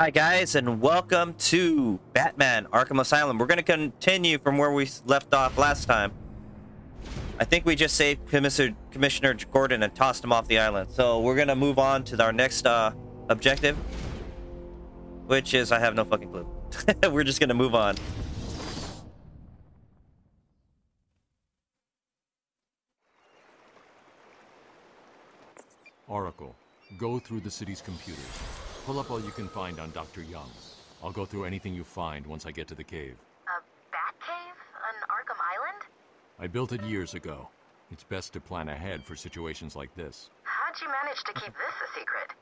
Hi guys, and welcome to Batman Arkham Asylum. We're going to continue from where we left off last time. I think we just saved Commissioner, Commissioner Gordon and tossed him off the island. So we're going to move on to our next uh, objective, which is I have no fucking clue. we're just going to move on. Oracle, go through the city's computers. Pull up all you can find on Dr. Young. I'll go through anything you find once I get to the cave. A bat cave on Arkham Island? I built it years ago. It's best to plan ahead for situations like this. How'd you manage to keep this a secret?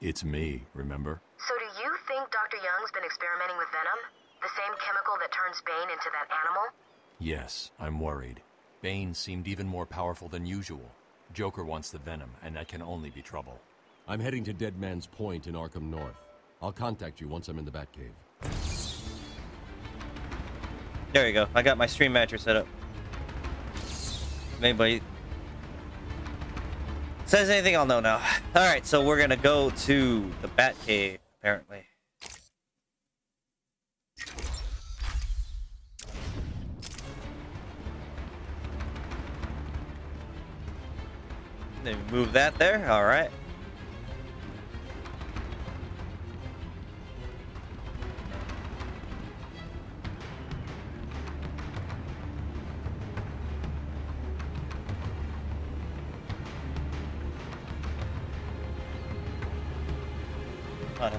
It's me, remember? So do you think Dr. Young's been experimenting with venom? The same chemical that turns Bane into that animal? Yes, I'm worried. Bane seemed even more powerful than usual. Joker wants the venom, and that can only be trouble. I'm heading to Dead Man's Point in Arkham North. I'll contact you once I'm in the Batcave. There you go. I got my stream manager set up. If anybody says anything, I'll know now. Alright, so we're to go to the Batcave, apparently. Then move that there. All right. There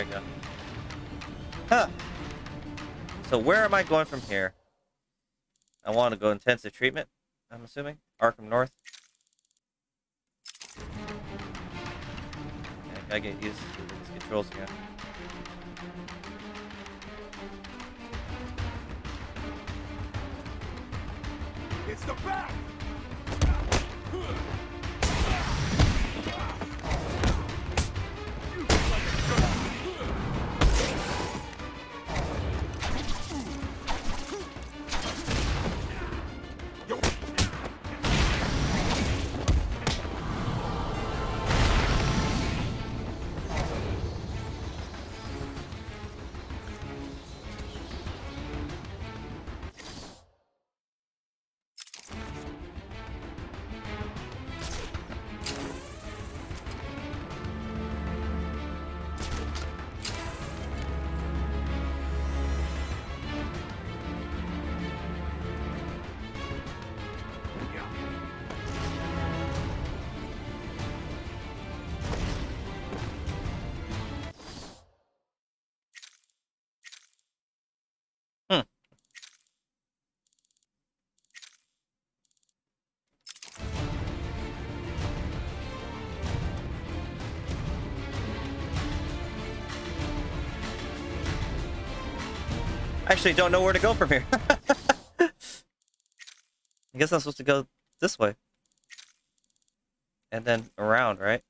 you go. Huh. So where am I going from here? I want to go intensive treatment. I'm assuming. Arkham North. Gotta get used to these controls again. It's the back! Actually don't know where to go from here. I guess I'm supposed to go this way. And then around, right?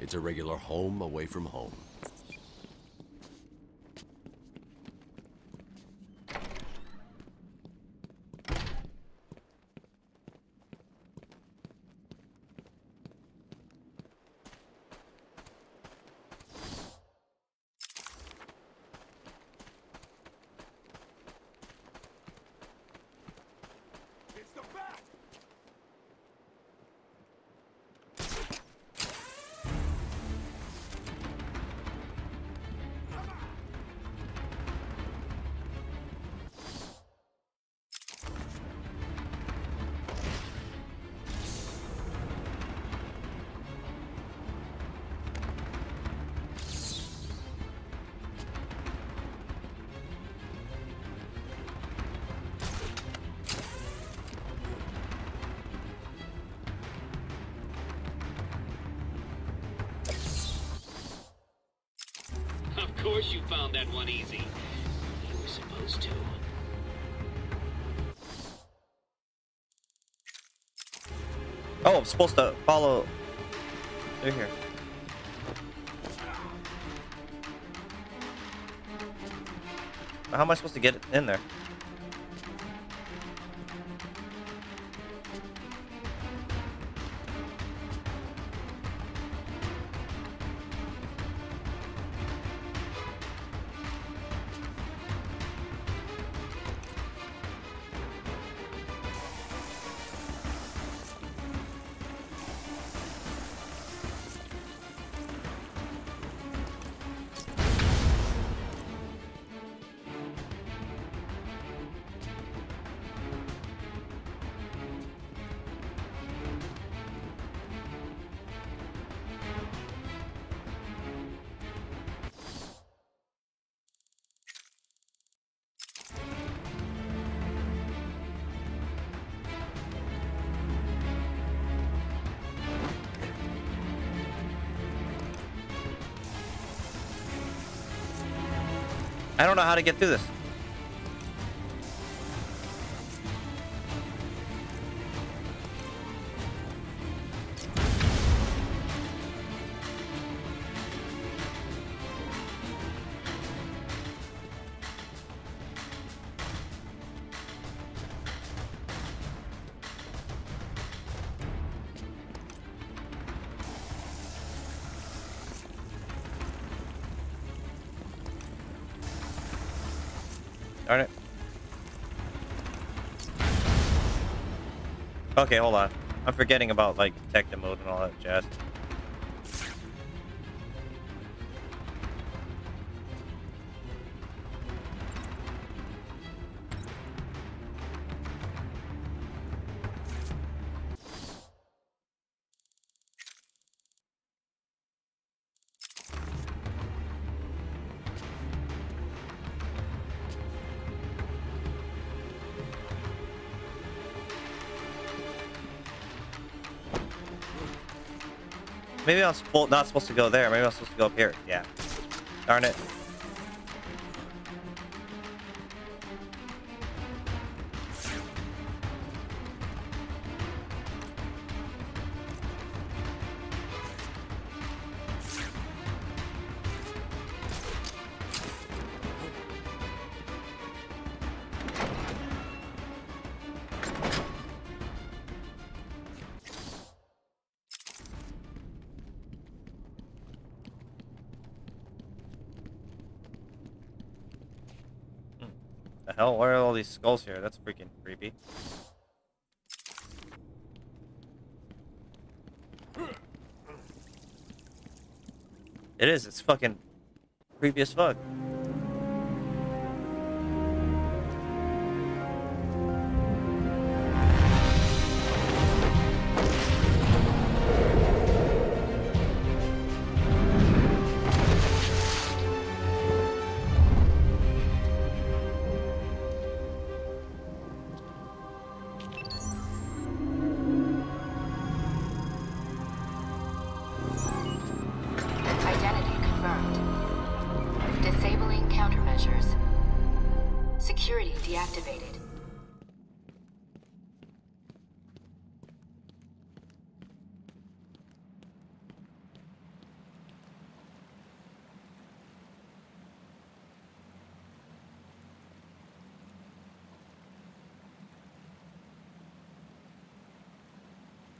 It's a regular home away from home. Course you found that one easy. You were supposed to. Oh, I'm supposed to follow through here. How am I supposed to get in there? Know how to get through this. Okay, hold on. I'm forgetting about like detective mode and all that jazz. Maybe I'm not supposed to go there. Maybe I'm supposed to go up here. Yeah. Darn it. Skulls here? That's freaking creepy. It is. It's fucking creepy as fuck.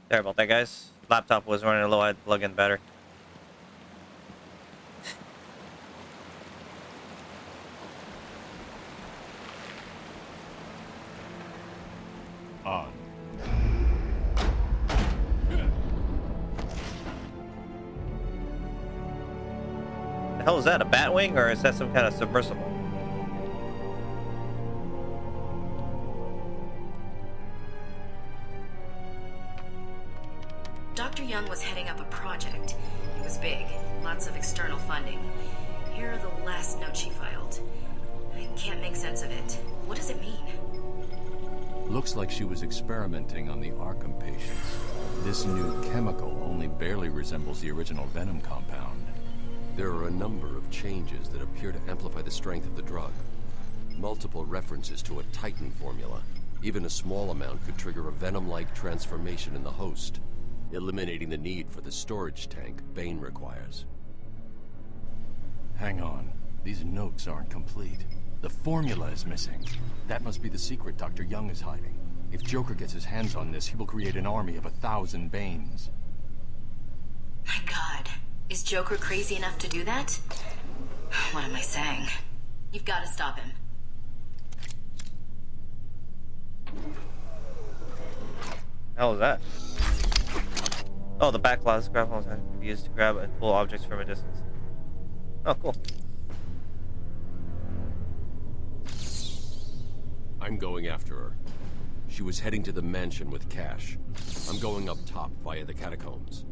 Sorry about that, guys. Laptop was running a low. I had to plug in better. On. The hell is that? A Batwing or is that some kind of submersible? Resembles the original Venom compound. There are a number of changes that appear to amplify the strength of the drug. Multiple references to a Titan formula. Even a small amount could trigger a venom-like transformation in the host, eliminating the need for the storage tank Bane requires. Hang on. These notes aren't complete. The formula is missing. That must be the secret Dr. Young is hiding. If Joker gets his hands on this, he will create an army of a thousand Banes. My god. Is Joker crazy enough to do that? What am I saying? You've got to stop him. hell is that? Oh, the back class grapple can be used to grab and pull objects from a distance. Oh, cool. I'm going after her. She was heading to the mansion with cash. I'm going up top via the catacombs.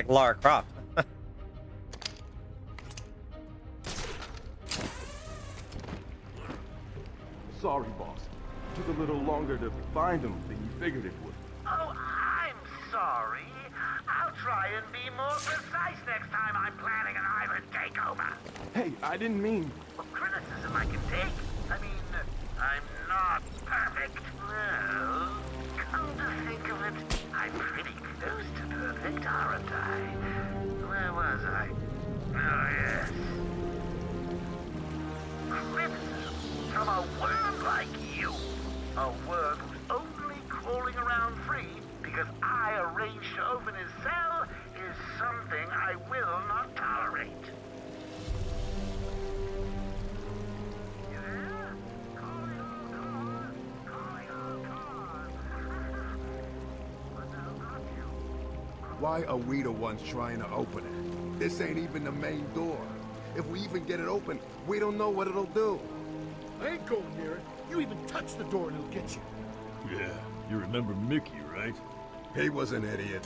Like Lara Croft. Sorry, boss. Took a little longer to find him than you figured it would. Oh, I'm sorry. I'll try and be more precise next time I'm planning an island takeover. Hey, I didn't mean... Why are we the ones trying to open it? This ain't even the main door. If we even get it open, we don't know what it'll do. I ain't going near it. You even touch the door and it'll get you. Yeah, you remember Mickey, right? He was an idiot.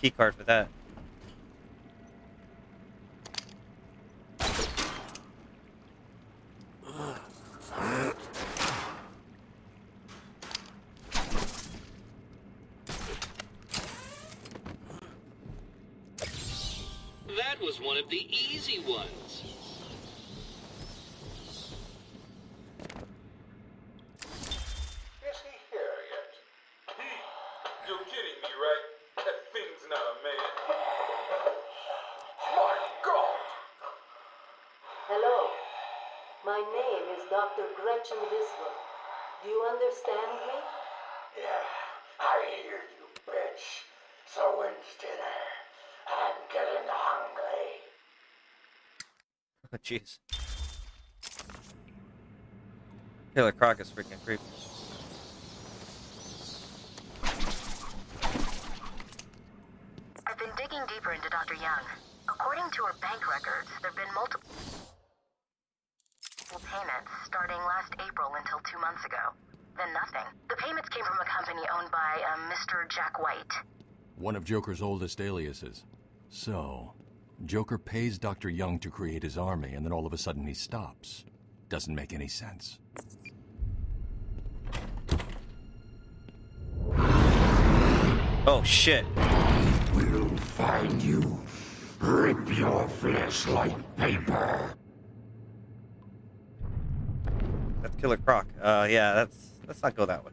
Key card for that was one of the easy ones. Is he here yet? You're kidding me, right? That thing's not a man. My God! Hello. My name is Dr. Gretchen Whistler. Do you understand me? Yeah, I hear you, bitch. So when's dinner? I'm getting hungry. Oh, Jeez. Killer Croc is freaking creepy. I've been digging deeper into Dr. Young. According to her bank records, there have been multiple payments starting last April until two months ago. Then nothing. The payments came from a company owned by uh, Mr. Jack White. One of Joker's oldest aliases. So, Joker pays Dr. Young to create his army, and then all of a sudden he stops. Doesn't make any sense. Oh shit. We'll find you. Rip your flesh like paper. That's Killer Croc. Uh, yeah, that's let's not go that way.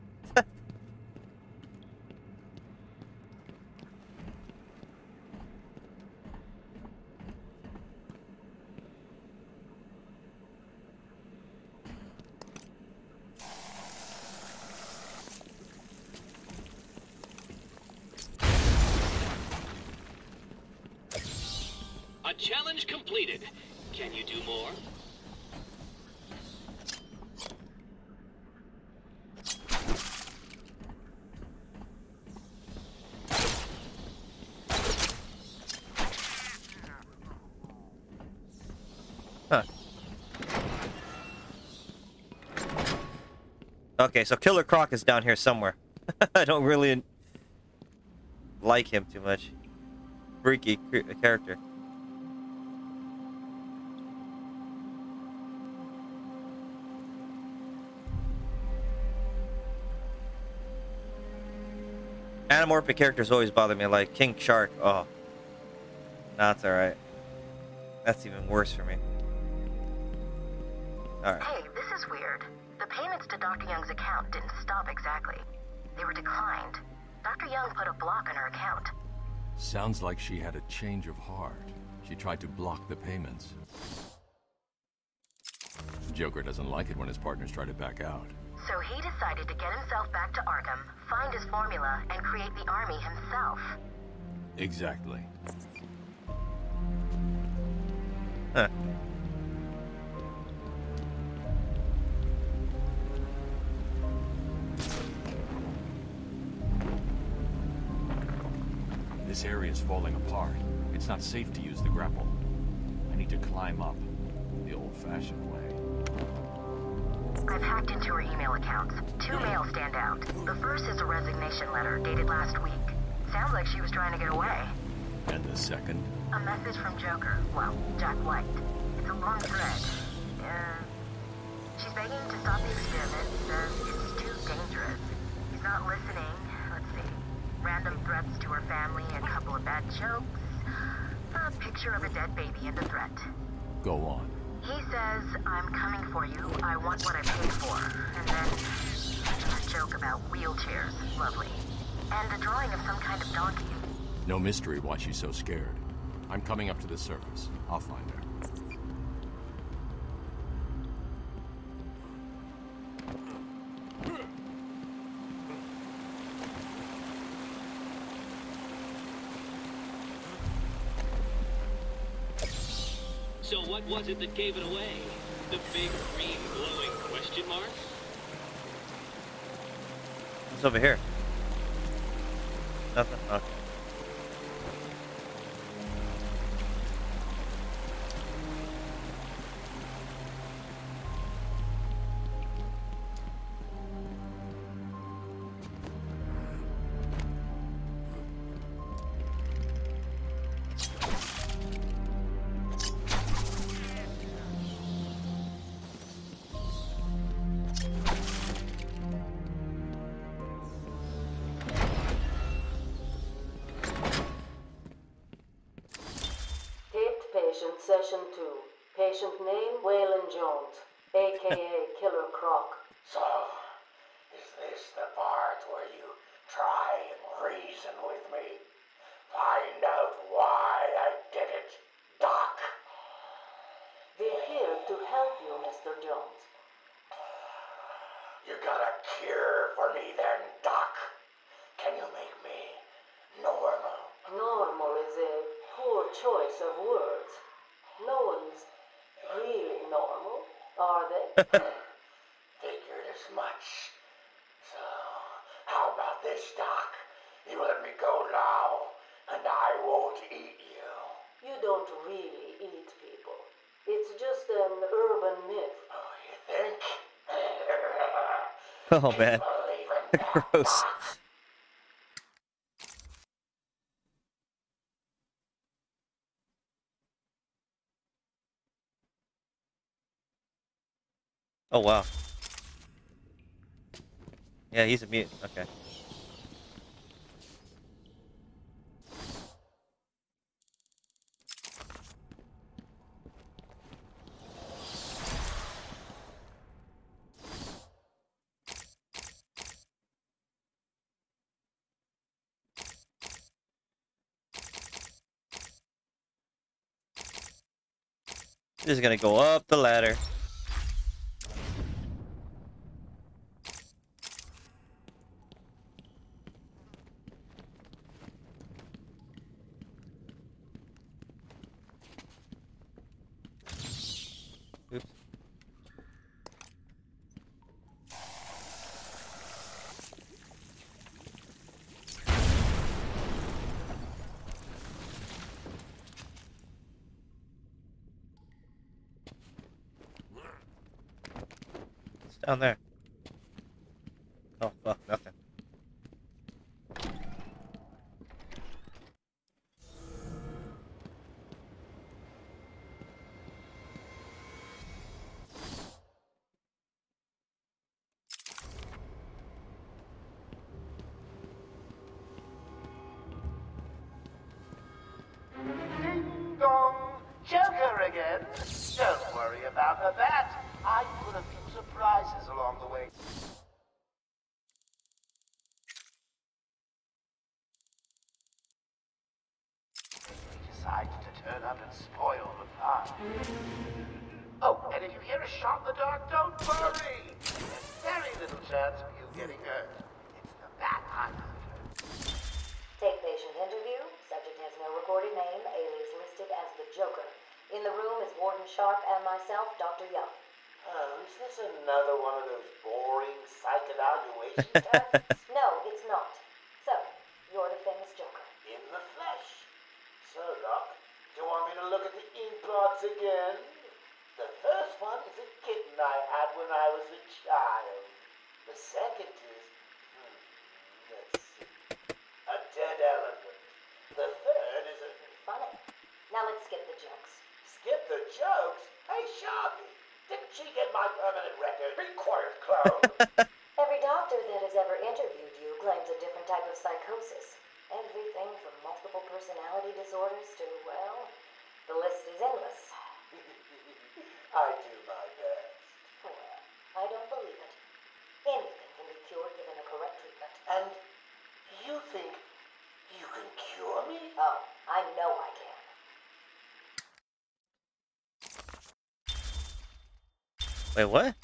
A challenge completed. Can you do more? Huh. Okay, so Killer Croc is down here somewhere. I don't really like him too much. Freaky character. Anamorphic characters always bother me, like King Shark. Oh, that's alright. That's even worse for me. Alright. Oh, Dr. Young's account didn't stop exactly. They were declined. Dr. Young put a block on her account. Sounds like she had a change of heart. She tried to block the payments. Joker doesn't like it when his partners try to back out. So he decided to get himself back to Arkham, find his formula, and create the army himself. Exactly. Huh. This area is falling apart. It's not safe to use the grapple. I need to climb up the old-fashioned way. I've hacked into her email accounts. Two mails stand out. The first is a resignation letter dated last week. Sounds like she was trying to get away. And the second? A message from Joker. Well, Jack White. It's a long thread. Uh, she's begging to stop the experiment. Says it's too dangerous. He's not listening. Let's see. Random threats to her family, bad jokes, a picture of a dead baby, and a threat. Go on. He says, I'm coming for you. I want what I paid for. And then a joke about wheelchairs. Lovely. And a drawing of some kind of donkey. No mystery why she's so scared. I'm coming up to the surface. I'll find her. Was it that gave it away? The big green glowing question mark? What's over here? Nothing? Okay. Oh, man. Gross. Oh, wow. Yeah, he's a mute. Okay. Is gonna go up the ladder. down there. was a child. The second two Wait, what?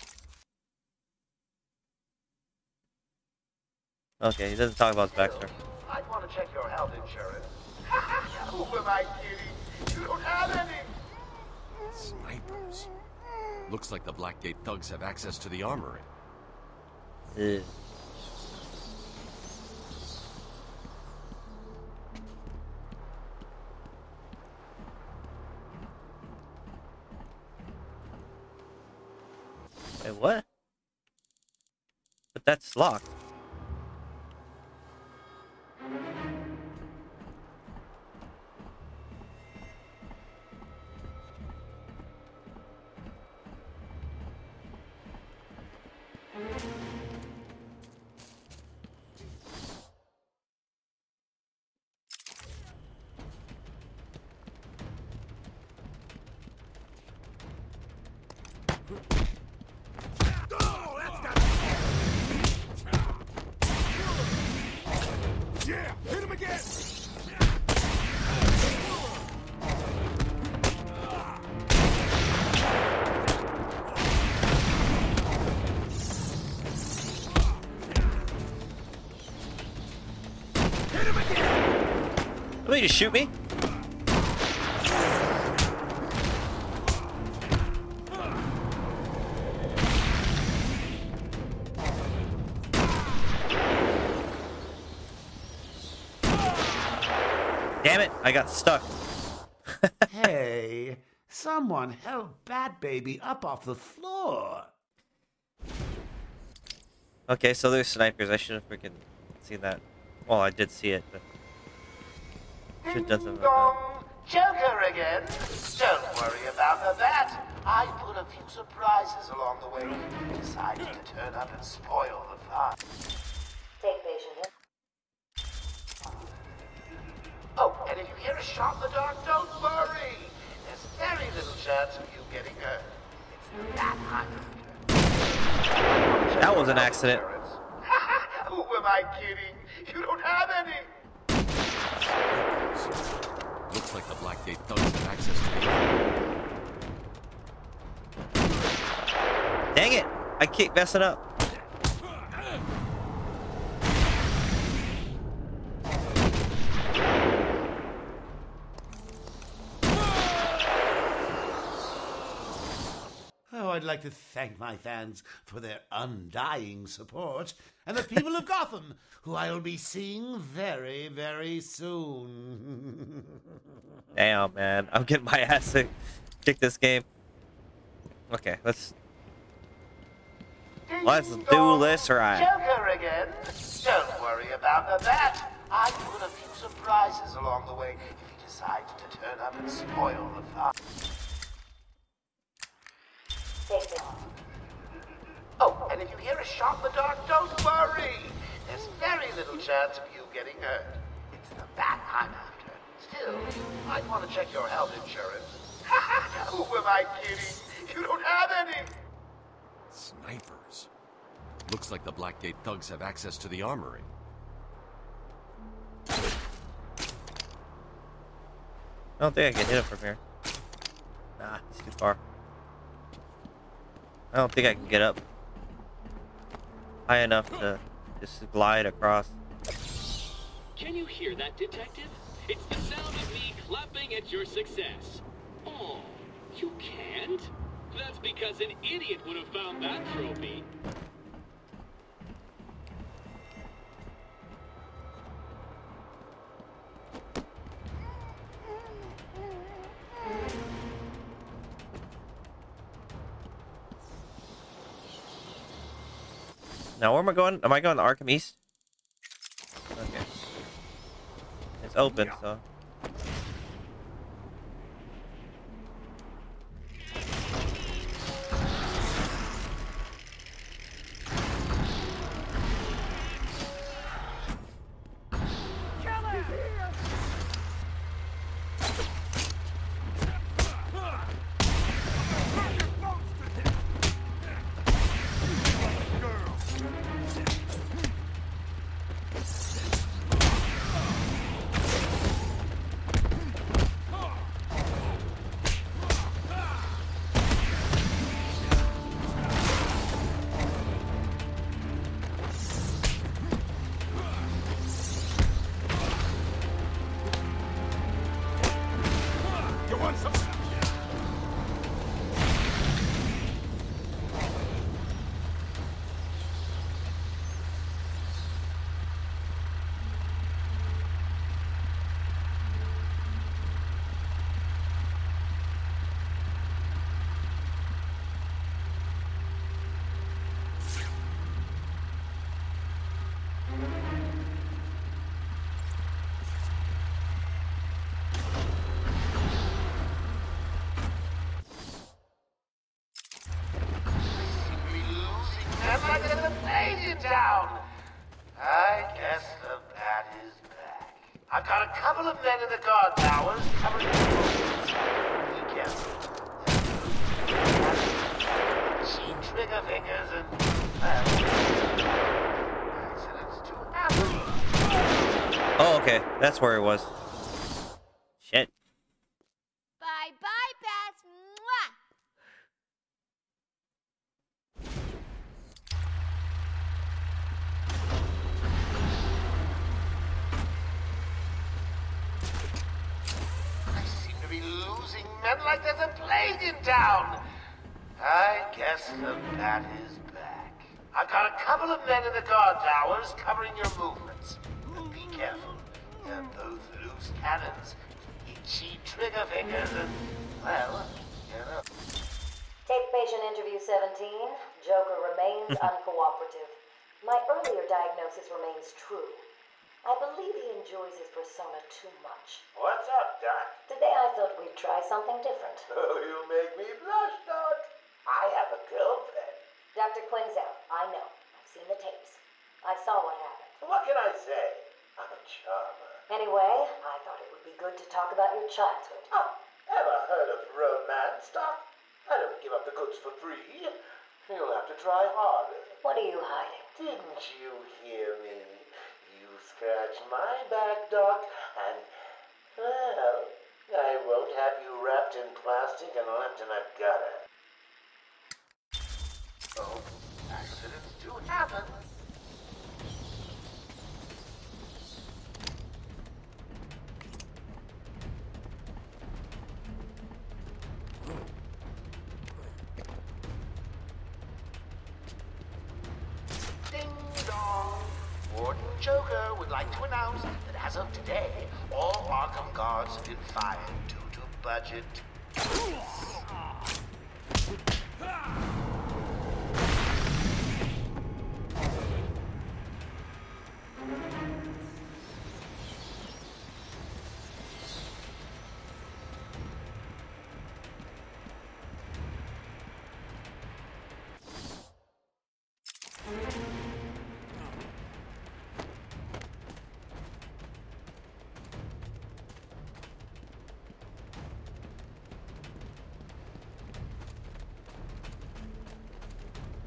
Okay, he doesn't talk about his backstory. I want to check your health insurance. Who am I kidding? You don't have any! Snipers. Looks like the Blackgate thugs have access to the armory. Yeah. Lock. locked. you just shoot me? Damn it, I got stuck. hey, someone help Bat Baby up off the floor. Okay, so there's snipers. I should have freaking seen that. Well, I did see it, but should have done something about. Joker again? Don't worry about the bat. I put a few surprises along the way. You decided to turn up and spoil the fun. Take patient. Oh, and if you hear a shot in the dark, don't worry. There's very little chance of you getting hurt. It's that high. That was an accident. Who am I kidding? You don't have any. Looks like the Blackgate thugs have access to the Dang it! I keep messing up. Oh, I'd like to thank my fans for their undying support, and the people of Gotham, who I'll be seeing very, very soon. Damn, man. I'm getting my ass kicked this game. Okay, let's let's do this right. Joker again? Don't worry about the bat. I put a few surprises along the way if he decides to turn up and spoil the fun. Oh, and if you hear a shot in the dark, don't worry. There's very little chance of you getting hurt. It's the bat I'm after. Still, I'd want to check your health insurance. Who am I kidding? You don't have any. Snipers. Looks like the Blackgate thugs have access to the armory. I don't think I can hit him from here. Nah, it's too far. I don't think I can get up high enough to just glide across. Can you hear that, detective? It's the sound of me clapping at your success. Oh, you can't? That's because an idiot would have found that trophy. Now, where am I going? Am I going to Arkham East? Okay. It's open, so. Down? I guess the bat is back. I've got a couple of men in the guard towers covering the. Be careful. Trigger fingers and. Oh, okay. That's where it was. Too much. What's up, Doc? Today I thought we'd try something different. Oh, you make me blush, Doc. I have a girlfriend. Dr. Quinzel, I know. I've seen the tapes. I saw what happened. What can I say? I'm a charmer. Anyway, I thought it would be good to talk about your childhood. Oh, ever heard of romance, Doc? I don't give up the goods for free. You'll have to try harder. What are you hiding? Didn't you hear me? Scratch my back, Doc, and, well, I won't have you wrapped in plastic and left in a gutter.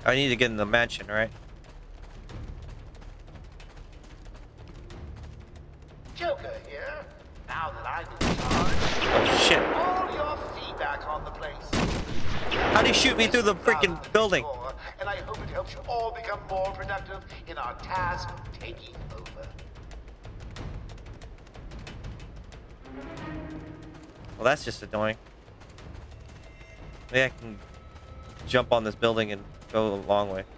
I need to get in the mansion, right? Joker here. Now that I'm in charge, Oh, shit. all your feedback on the place. How'd he shoot me through the freaking building? And I hope it helps you all become more productive in our task of taking over. Well, that's just annoying. Maybe I can jump on this building and go a long way.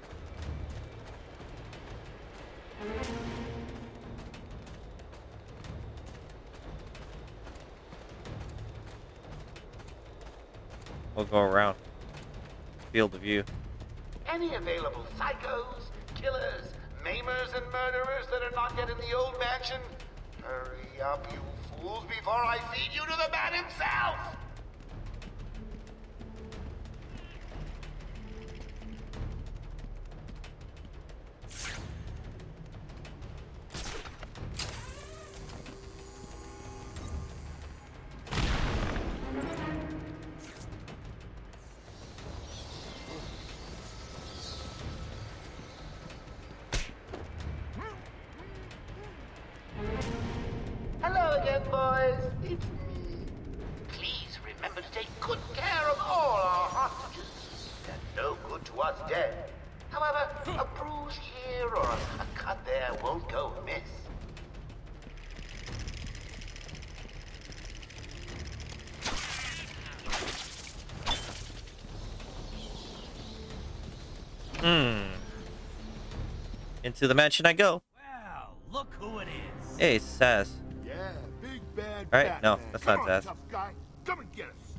Into the mansion I go. Well, look who it is. Hey, Saz. Yeah, big bad Alright, no, that's Come not on, Zaz. Come and get us.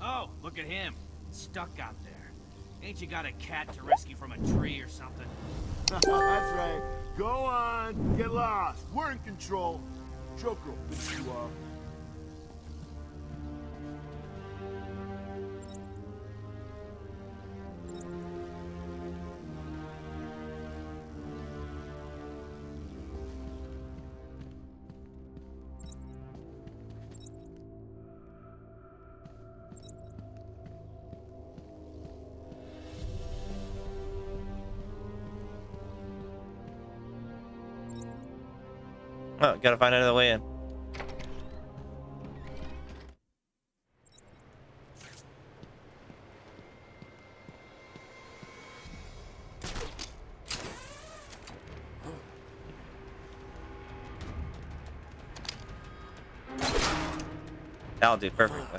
Oh, look at him. Stuck out there. Ain't you got a cat to rescue from a tree or something? That's right. Go on, get lost. We're in control. Joker will pick you up. Oh, gotta find another way in. That'll do perfectly.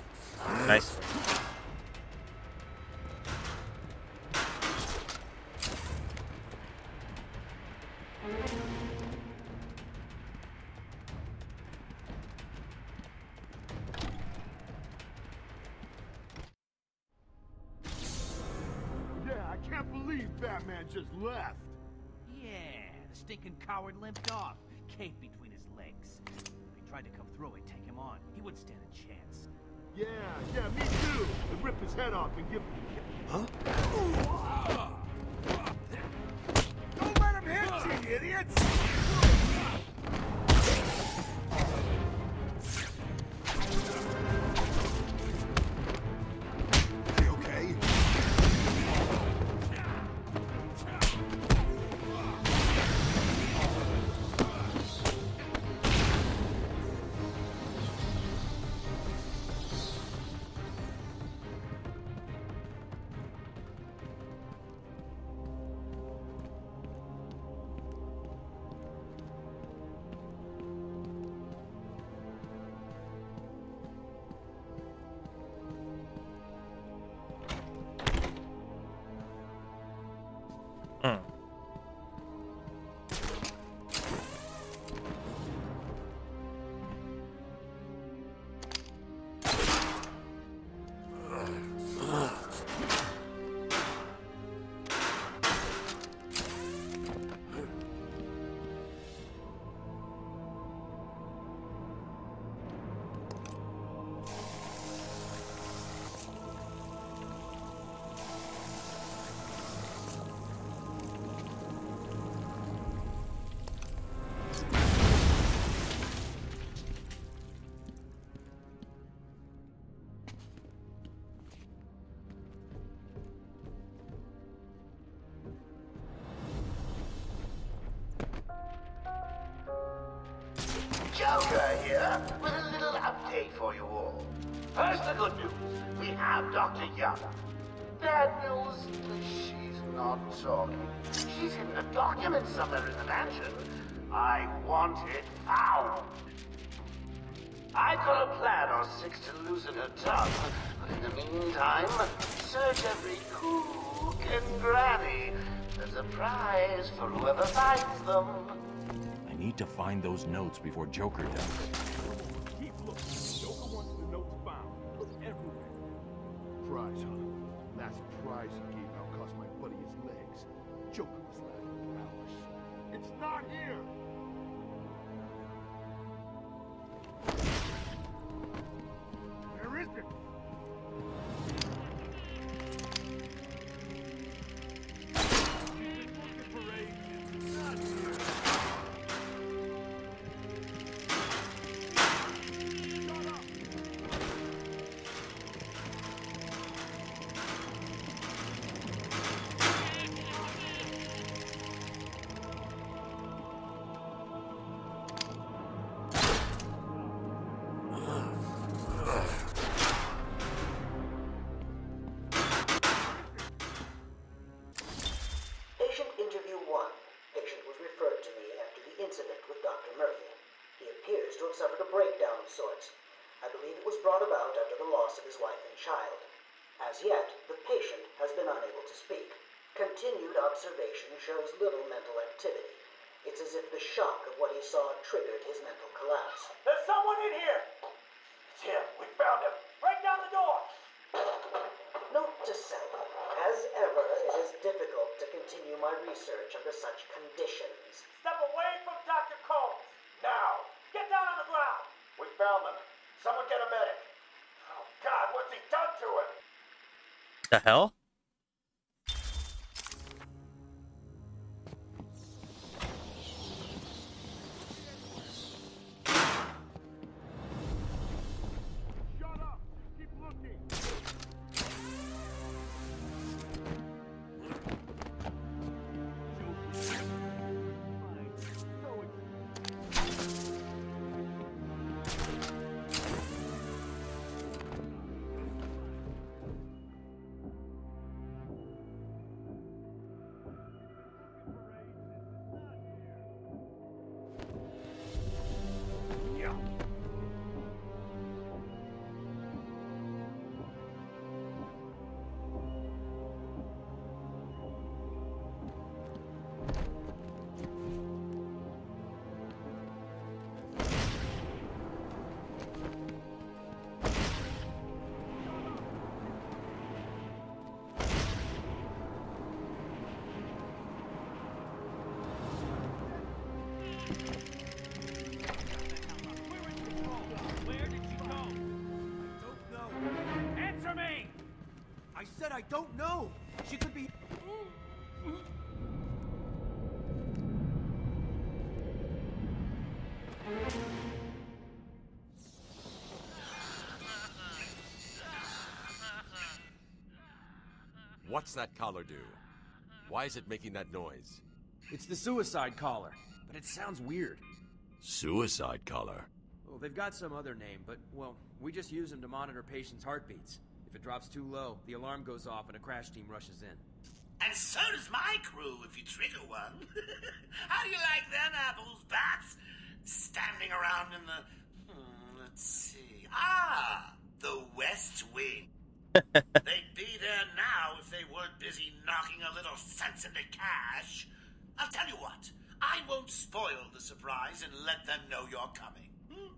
wanted found. I got a plan on Six to loosen her tongue, but in the meantime, search every cook and granny. There's a prize for whoever finds them. I need to find those notes before Joker does. the hell? What's that collar do? Why is it making that noise? It's the suicide collar, but it sounds weird. Suicide collar? Well, they've got some other name, but, well, we just use them to monitor patients' heartbeats. If it drops too low, the alarm goes off and a crash team rushes in. And so does my crew if you trigger one. How do you like them apples, bats? Standing around in the. Hmm, let's see. Ah! The West Wing. They'd be there now if they weren't busy knocking a little sense into Cash. I'll tell you what. I won't spoil the surprise and let them know you're coming. Hmm?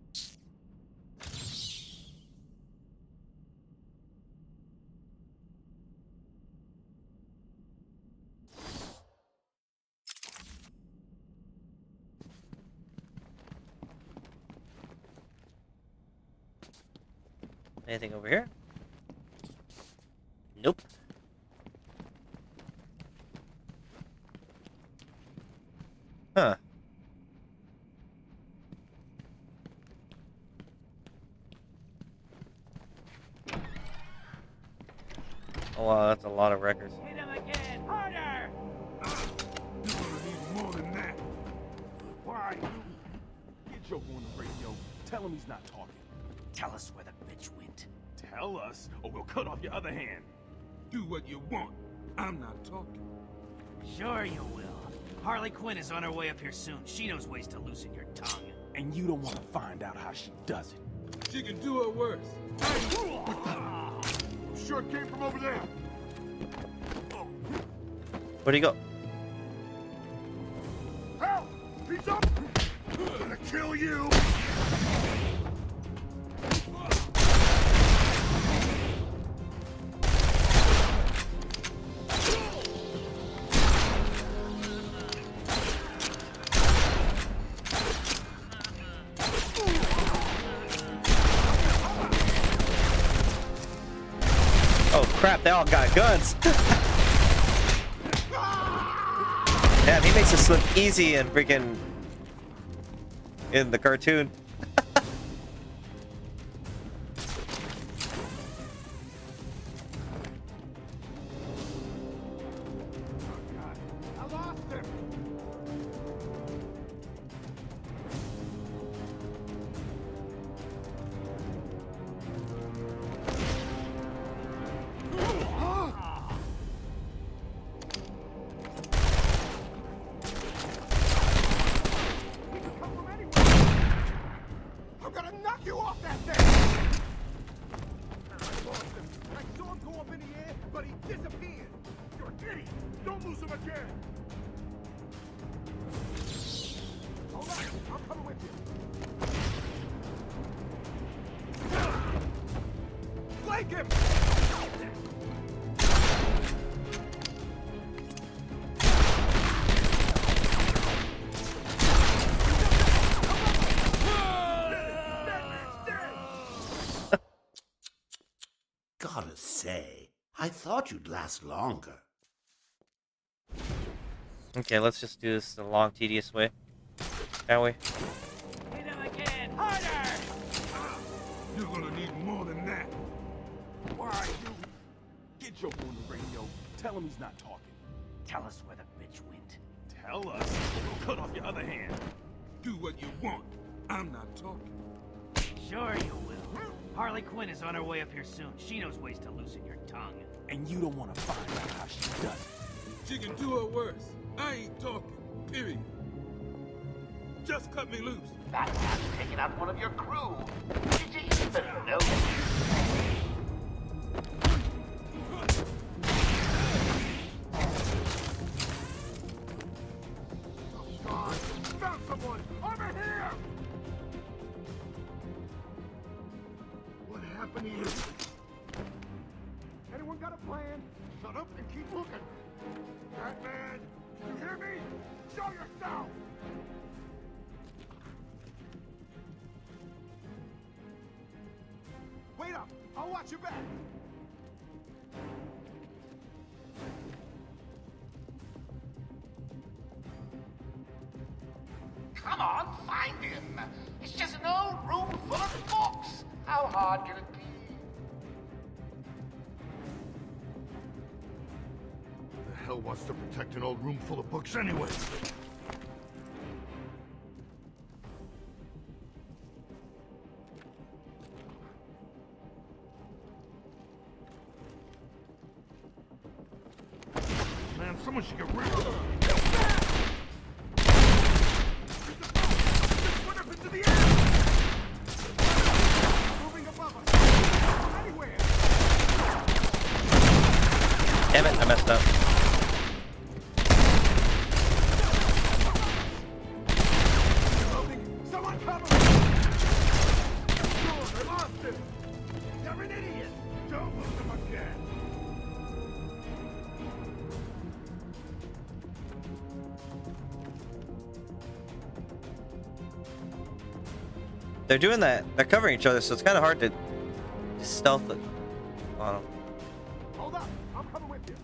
Anything over here? Nope. Huh. Oh wow, that's a lot of records. Hit him again! Harder! You're gonna need more than that. Why? Get Joker on the radio. Tell him he's not talking. Tell us where the bitch went. Tell us, or we'll cut off your other hand. Do what you want. I'm not talking. Sure you will. Harley Quinn is on her way up here soon. She knows ways to loosen your tongue. And you don't want to find out how she does it. She can do her worst. it worse. Sure it came from over there. Where'd he go? Help! He's up! I'm gonna kill you! Oh crap, they all got guns. Damn, he makes this look easy and freaking in the cartoon. Last longer. Okay, let's just do this the long, tedious way. That way. Soon. She knows ways to loosen your tongue. And you don't want to find out how she does it. She can do her worst. I ain't talking. Period. Just cut me loose. Batman's taking out one of your crew. Did you even notice? It's just an old room full of books. How hard can it be? Who the hell wants to protect an old room full of books anyway? Man, someone should get rid of them. Damn it, I messed up. They're doing that. They're covering each other, so it's kind of hard to stealth it. on 'em. Hold up! I'm coming with you!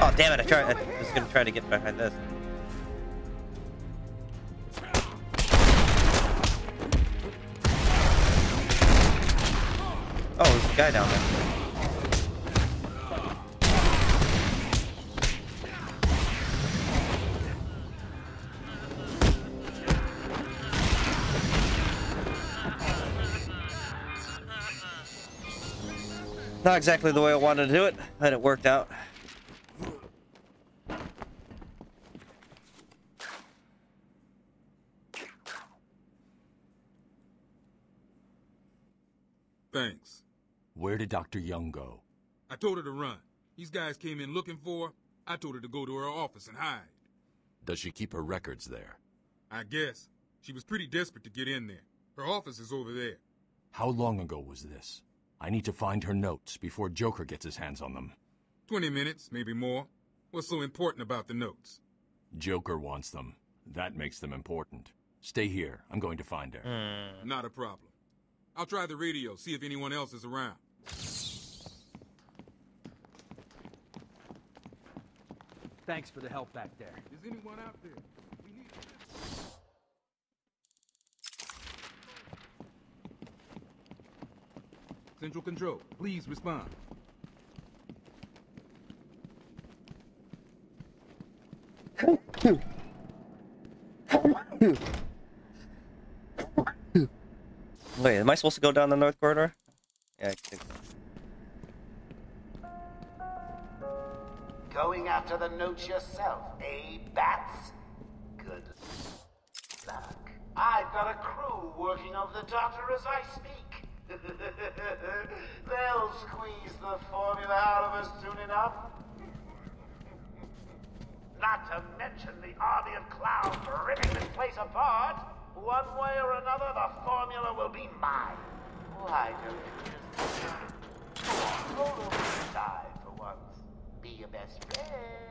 Oh damn it! I tried. I was gonna try to get behind this. Oh, there's a guy down there. Not exactly the way I wanted to do it, but it worked out. Thanks. Where did Dr. Young go? I told her to run. These guys came in looking for her. I told her to go to her office and hide. Does she keep her records there? I guess. She was pretty desperate to get in there. Her office is over there. How long ago was this? I need to find her notes before Joker gets his hands on them. Twenty minutes, maybe more. What's so important about the notes? Joker wants them. That makes them important. Stay here. I'm going to find her. Hmm. Not a problem. I'll try the radio, see if anyone else is around. Thanks for the help back there. Is anyone out there? We need Central Control, please respond. Wait, am I supposed to go down the north corridor? Yeah, I think so. Going after the notes yourself, eh, Bats? Good luck. I've got a crew working on the doctor as I speak. They'll squeeze the formula out of us soon enough. Not to mention the army of clowns ripping this place apart. One way or another, the formula will be mine. Why don't you just roll over the for once? Be your best friend.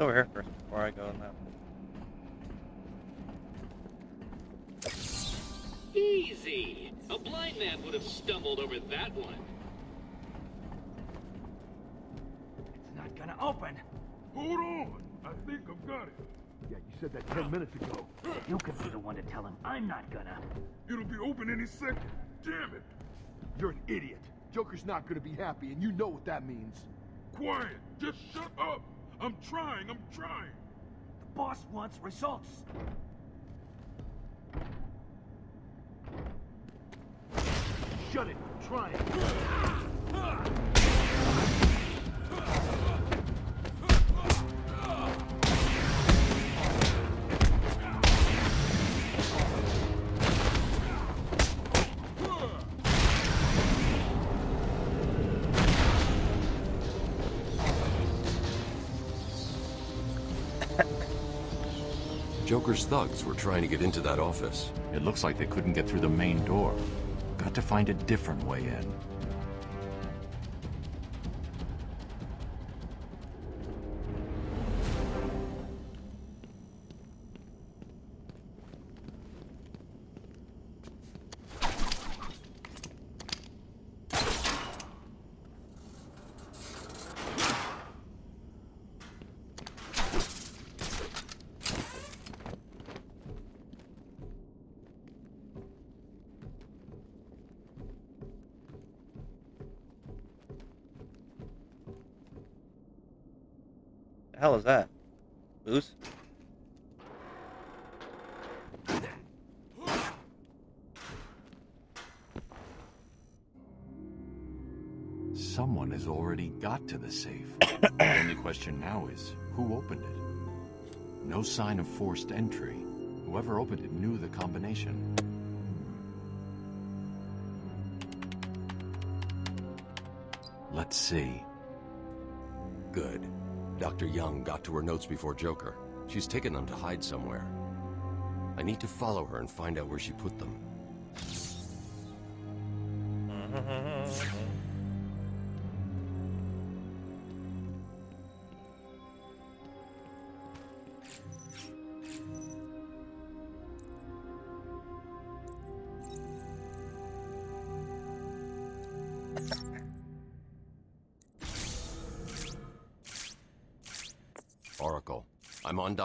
Over here first before I go in that. Easy. A blind man would have stumbled over that one. It's not gonna open. Hold on! I think I've got it. Yeah, you said that ten minutes ago. You could be the one to tell him I'm not gonna. It'll be open any second. Damn it! You're an idiot. Joker's not gonna be happy, and you know what that means. Quiet! Just shut up! I'm trying, I'm trying! The boss wants results. Shut it. I'm trying. Ah! Ah! Joker's thugs were trying to get into that office. It looks like they couldn't get through the main door. Got to find a different way in. Someone has already got to the safe. the only question now is, who opened it? No sign of forced entry. Whoever opened it knew the combination. Let's see. Good. Dr. Young got to her notes before Joker. She's taken them to hide somewhere. I need to follow her and find out where she put them.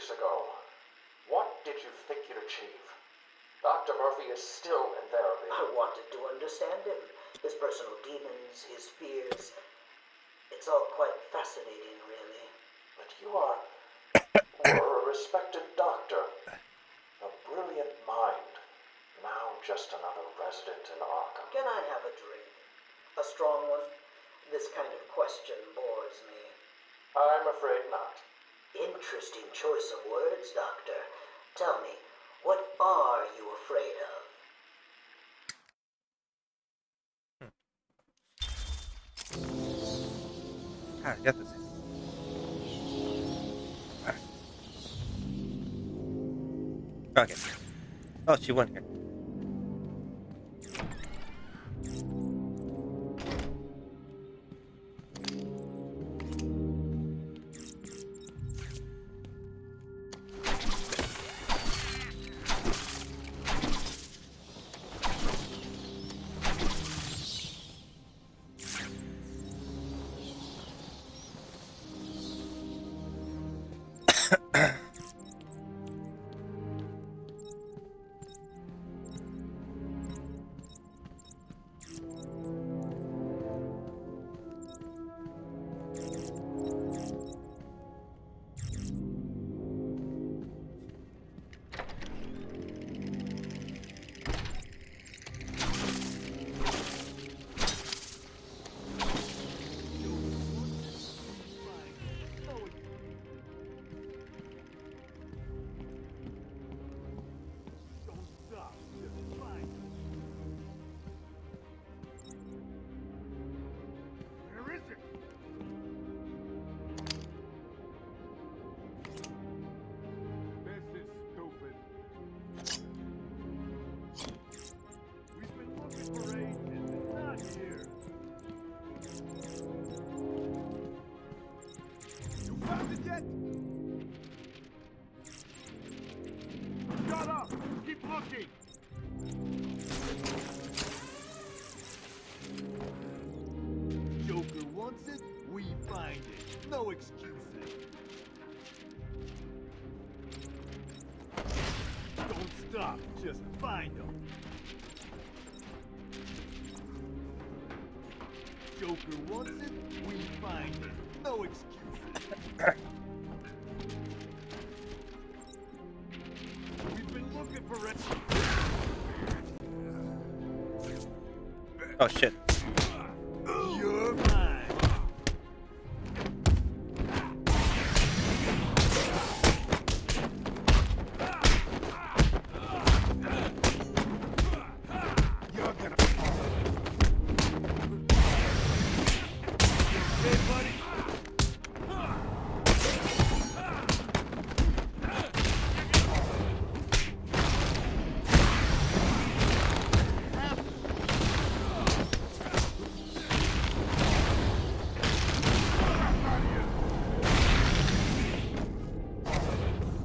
Weeks ago. What did you think you'd achieve? Dr. Murphy is still in therapy. I wanted to understand him. His personal demons, his fears. It's all quite fascinating, really. But you are were a respected doctor. A brilliant mind. Now just another resident in Arkham. Can I have a drink? A strong one? This kind of question bores me. I'm afraid not. Interesting choice of words, Doctor. Tell me, what are you afraid of? Ah, I got this. Okay. Oh, she went here.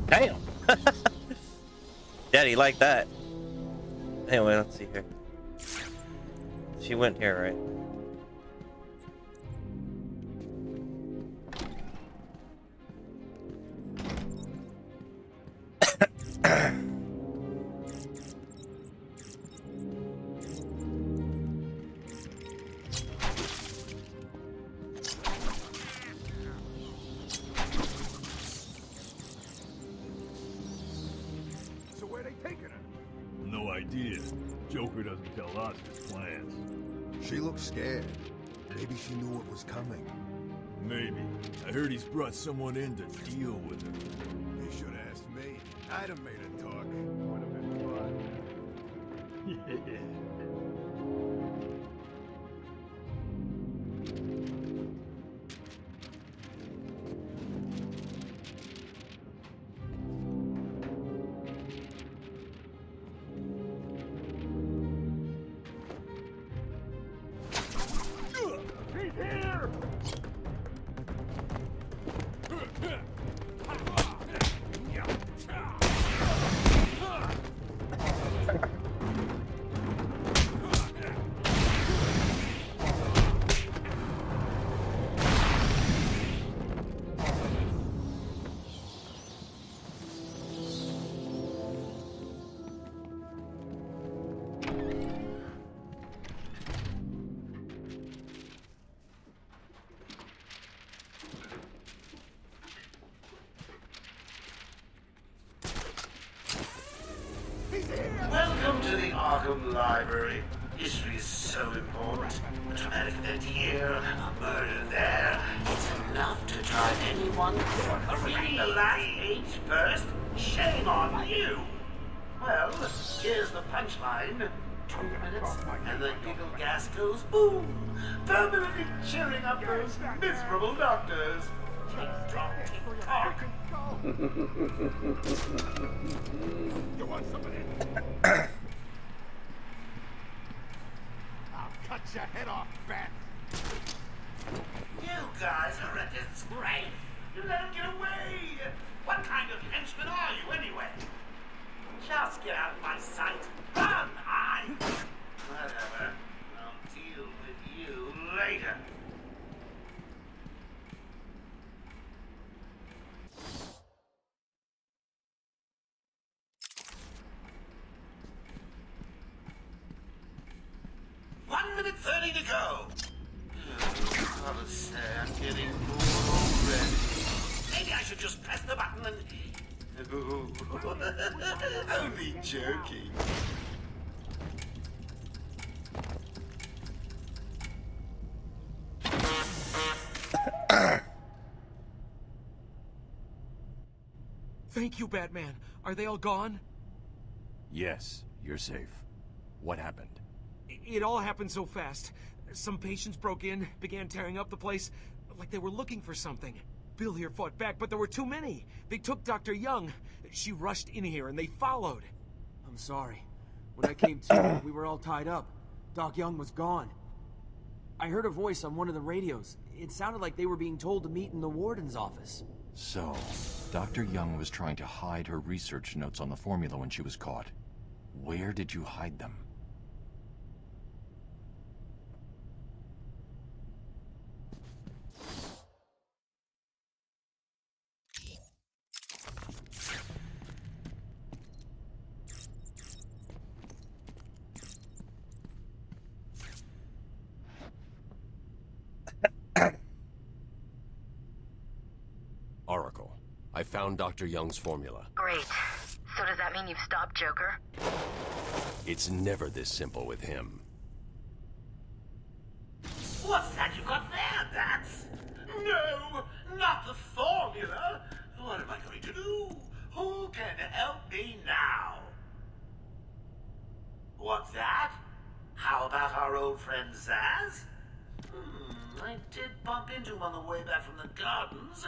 Damn. Daddy like that. Anyway, let's see here. She went here, right? Brought someone in to deal with her. They should have asked me. I'd have made a talk. Would have been fun. He's Library. History is so important. A traumatic event here, a murder there. It's enough to drive anyone crazy. The last page first? Shame on you. Well, here's the punchline. Two minutes, and the giggle gas goes boom, permanently cheering up those miserable doctors. Tick tock, tick tock. You want some of this? I'll cut your head off, Bat. You guys are a disgrace. You let him get away. What kind of henchman are you, anyway? Just get out of my sight. Run, I. Whatever. I'll deal with you later. One minute thirty to go. Oh, gotta say, I'm getting bored already. Maybe I should just press the button and. Ooh, only joking. Thank you, Batman. Are they all gone? Yes, you're safe. What happened? It all happened so fast. Some patients broke in, began tearing up the place, like they were looking for something. Bill here fought back, but there were too many. They took Dr. Young. She rushed in here and they followed. I'm sorry. When I came to, we were all tied up. Doc Young was gone. I heard a voice on one of the radios. It sounded like they were being told to meet in the warden's office. So, Dr. Young was trying to hide her research notes on the formula when she was caught. Where did you hide them? I found Dr. Young's formula. Great. So does that mean you've stopped Joker? It's never this simple with him. What's that you got there, Bats? No, not the formula. What am I going to do? Who can help me now? What's that? How about our old friend Zsasz? Hmm, I did bump into him on the way back from the gardens,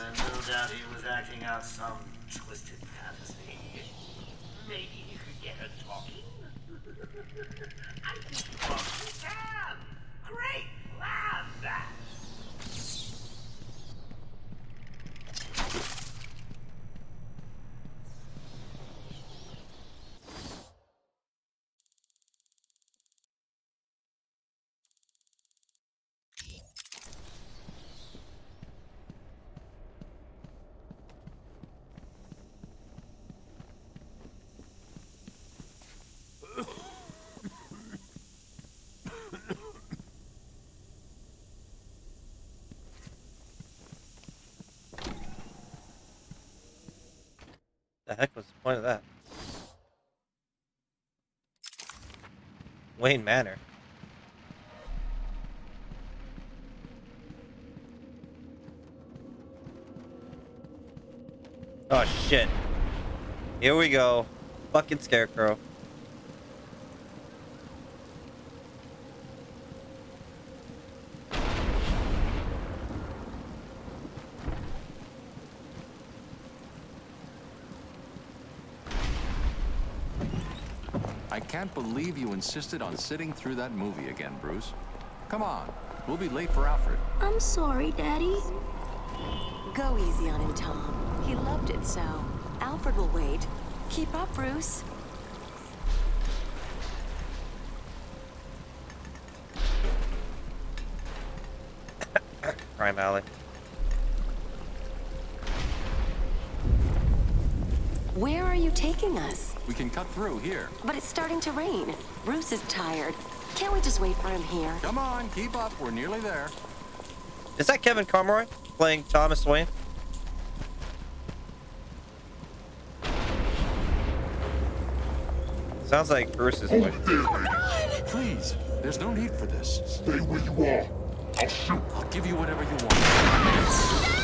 and no doubt he was acting out some twisted fantasy. Maybe he could get her talking? I think he possibly can. Great plan, that. The heck was the point of that? Wayne Manor. Oh shit. Here we go. Fucking scarecrow. Can't believe you insisted on sitting through that movie again, Bruce. Come on, we'll be late for Alfred. I'm sorry, Daddy. Go easy on him, Tom. He loved it so. Alfred will wait. Keep up, Bruce. Crime Alley. Taking us? We can cut through here. But it's starting to rain. Bruce is tired. Can't we just wait for him here? Come on, keep up. We're nearly there. Is that Kevin Conroy playing Thomas Wayne? Sounds like bruce Bruce's voice. Please, there's no need for this. Stay where you are. I'll shoot. I'll give you whatever you want.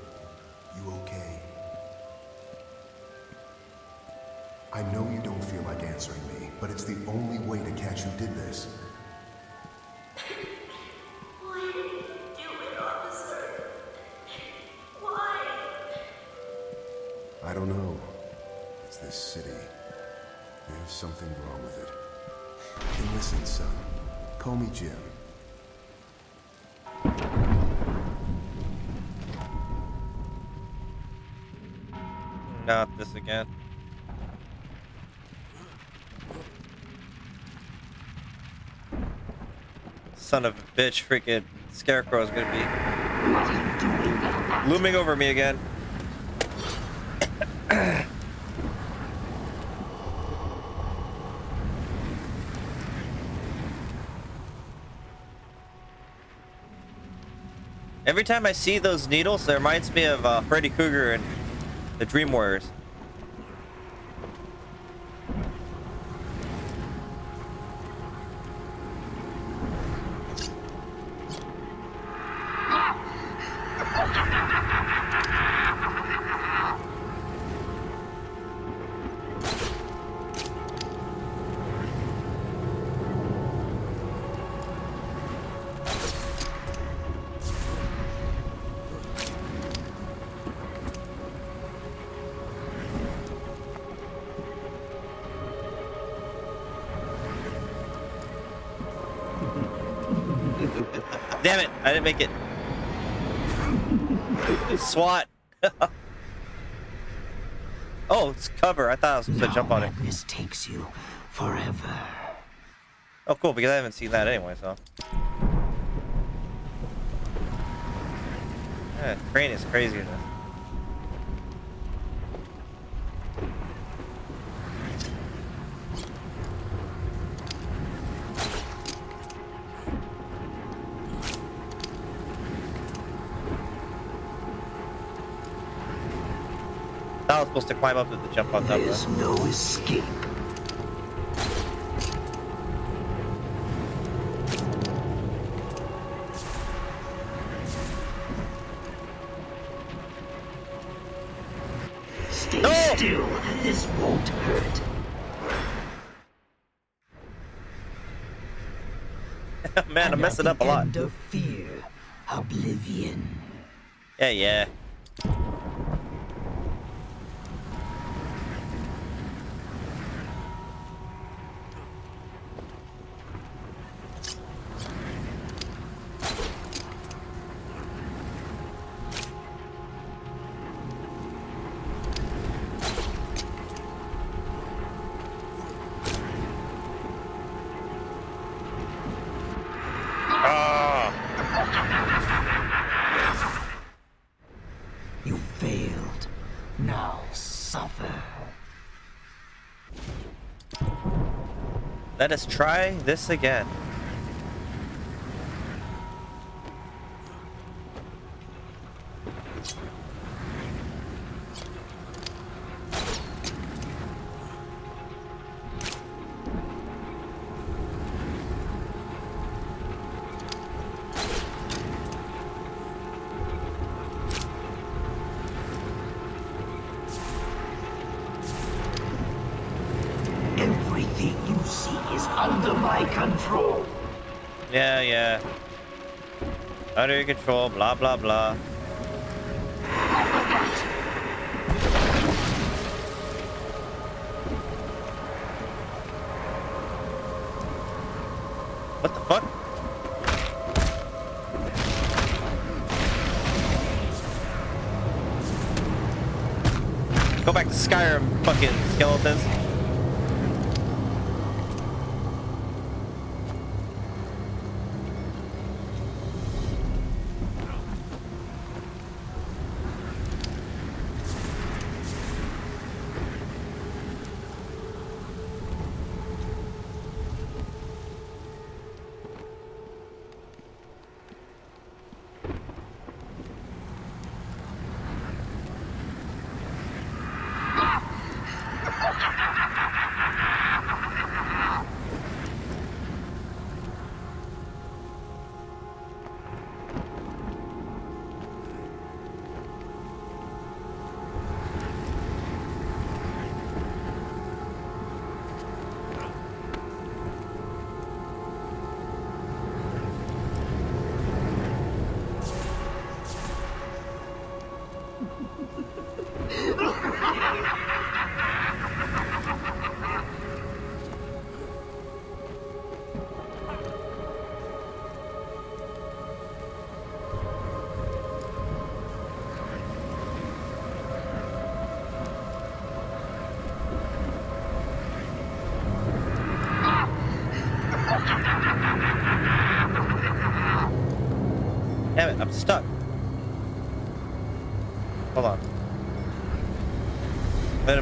You okay? I know you don't feel like answering me, but it's the only way to catch who did this. Son of a bitch, freaking Scarecrow is gonna be looming over me again. Every time I see those needles, it reminds me of uh, Freddy Krueger and the Dream Warriors. SWAT. oh, it's cover. I thought I was supposed to jump on it. This takes you forever. Oh, cool, because I haven't seen that anyway, so. Yeah, crane is crazier than. Was supposed to climb up to the jump on top of There's no escape. Stay still. This won't hurt. Man, I'm messing up a lot. Of fear. Oblivion. Yeah, yeah. Let us try this again. Control, blah, blah, blah. What the fuck? Go back to Skyrim, fucking skeletons.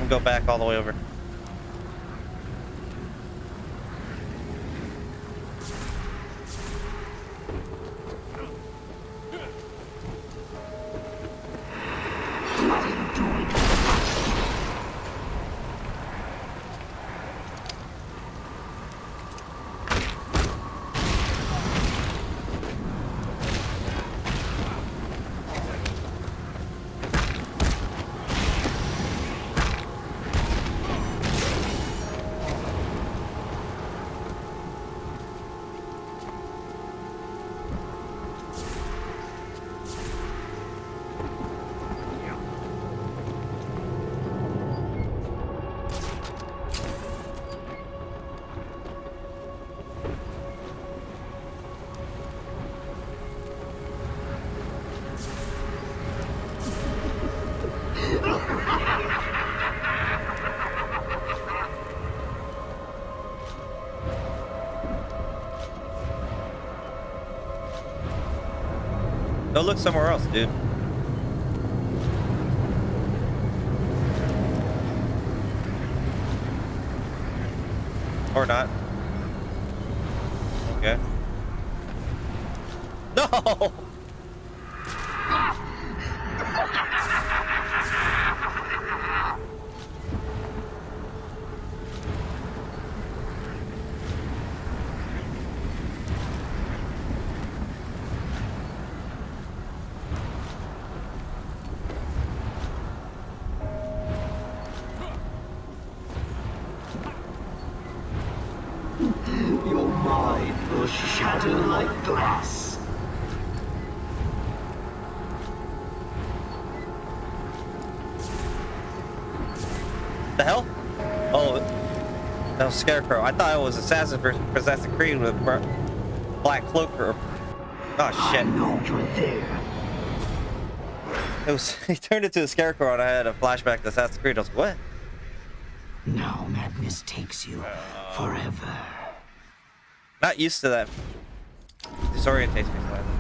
Go back all the way over. Look somewhere else, dude. Or not. Was Scarecrow. I thought it was Assassin for Assassin's Creed with Black Cloaker. Oh shit. know you're there. It was he turned into a Scarecrow and I had a flashback to Assassin's Creed. I was like, what? Now madness takes you forever. Not used to that. Disorientates me slightly.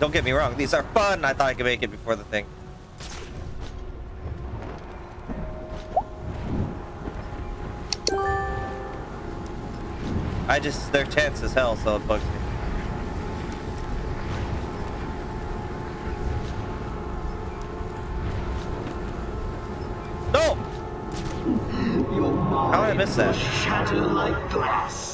Don't get me wrong, these are fun. I thought I could make it before the thing. I just, they're tense as hell, so it bugs me. No! Your mind How did I miss that? shatter like glass.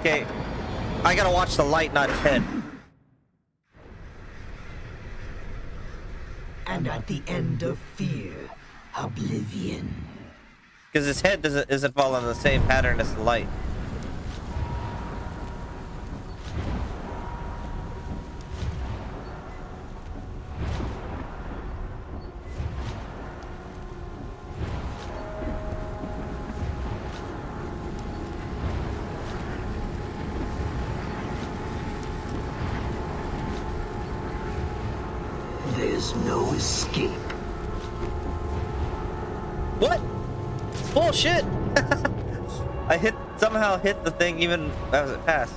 Okay, I gotta watch the light, not his head. And at the end of fear, oblivion. Because his head doesn't isn't following the same pattern as the light. Hit the thing even as it passed.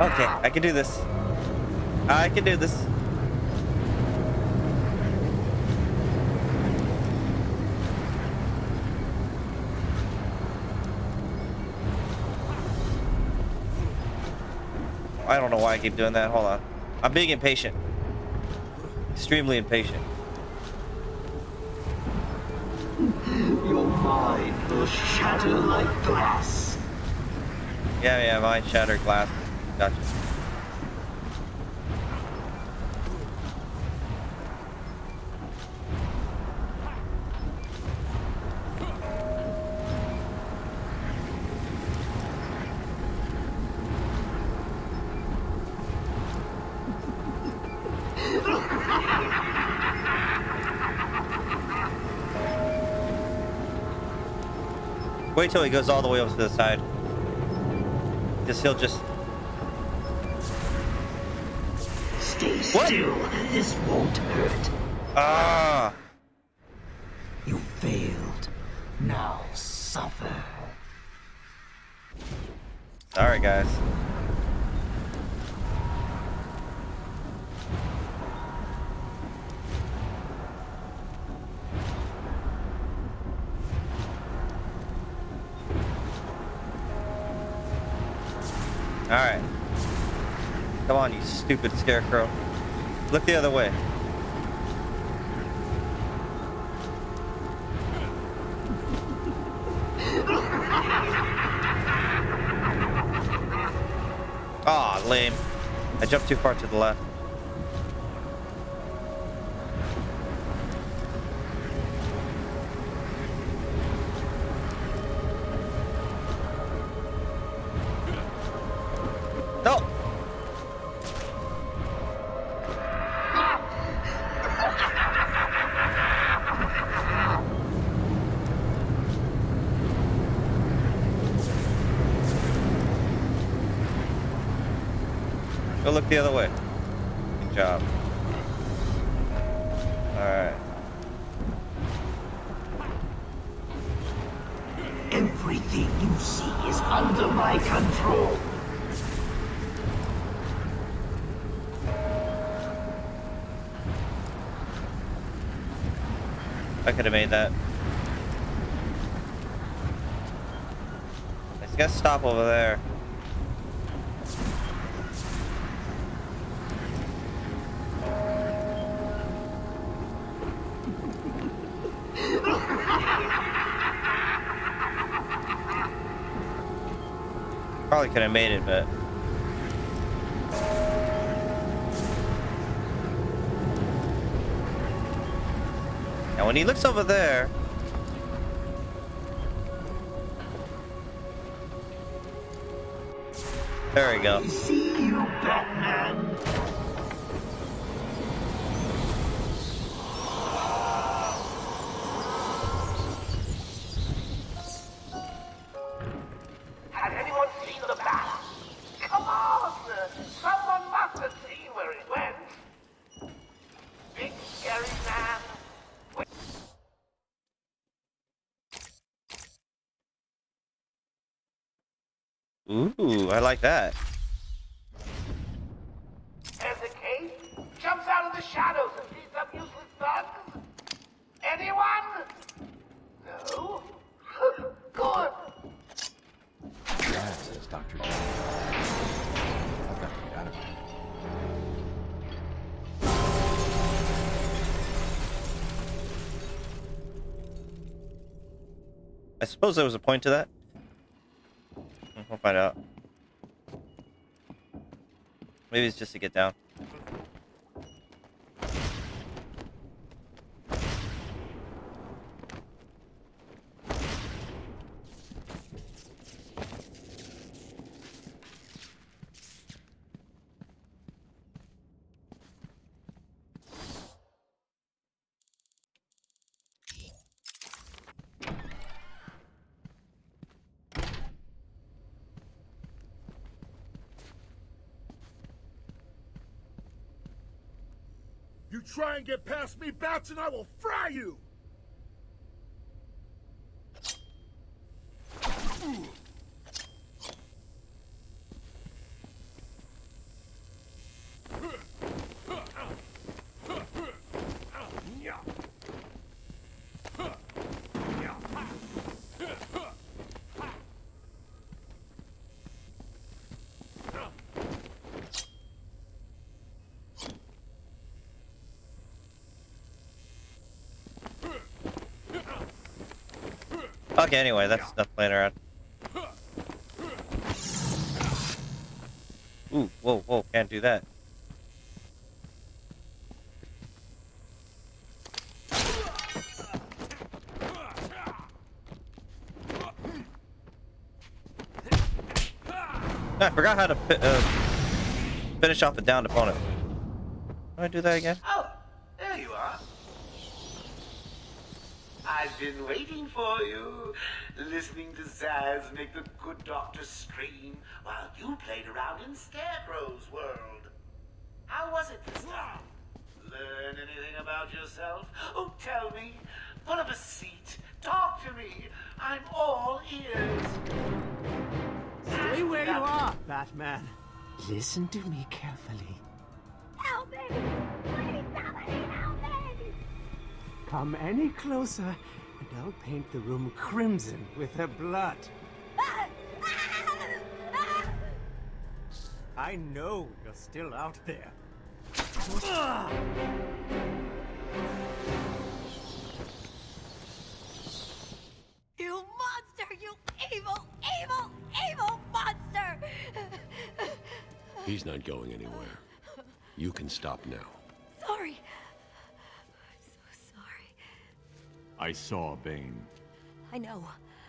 Okay, I can do this. I can do this. I don't know why I keep doing that. Hold on. I'm being impatient. Extremely impatient. Your mind will shatter like glass. Yeah, yeah, mine shattered glass. Gotcha. Till he goes all the way over to the side. Because he'll just... Stay still. This won't hurt. Ah! Stupid scarecrow. Look the other way. Aw, oh, lame. I jumped too far to the left. Could have made that. Let's get stop over there. Probably could have made it, when he looks over there, there we go. Like that. There's a case. Jumps out of the shadows and sees some useless thugs. Anyone? No? Good. That says Dr. Jones. I've got to get out of here. I suppose there was a point to that. We'll find out. Maybe it's just to get down. You try and get past me, Bats, and I will fry you! Okay, anyway, that's enough playing around. Ooh, whoa, whoa, can't do that. I forgot how to uh, finish off a downed opponent. Can I do that again? Oh, there you are. I've been waiting for you, listening to Zsasz make the good doctor scream while you played around in Scarecrow's world. How was it this time? Learn anything about yourself? Oh, tell me. Pull up a seat. Talk to me. I'm all ears. Stay where you are, Batman. Listen to me carefully. Help me! Please, somebody help me! Come any closer, and I'll paint the room crimson with her blood. I know you're still out there. You monster! You evil, evil, evil monster! He's not going anywhere. You can stop now. I saw Bane. I know.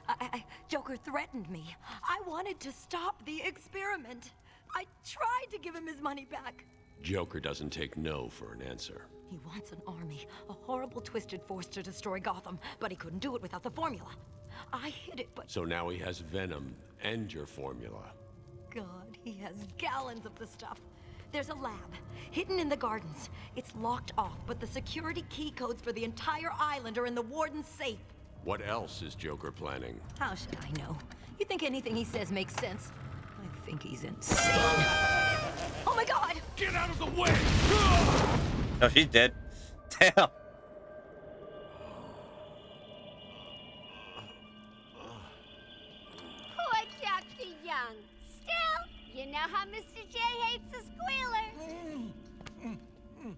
I, I, Joker threatened me. I wanted to stop the experiment. I tried to give him his money back. Joker doesn't take no for an answer. He wants an army, a horrible twisted force to destroy Gotham, but he couldn't do it without the formula. I hid it, but So now he has Venom and your formula. God, he has gallons of the stuff. There's a lab, hidden in the gardens. It's locked off, but the security key codes for the entire island are in the warden's safe. What else is Joker planning? How should I know? You think anything he says makes sense? I think he's insane. oh my god! Get out of the way! Oh, no, she's dead. Damn. Poor Dr. Young. Still, you know how Mr. J hates a squealer.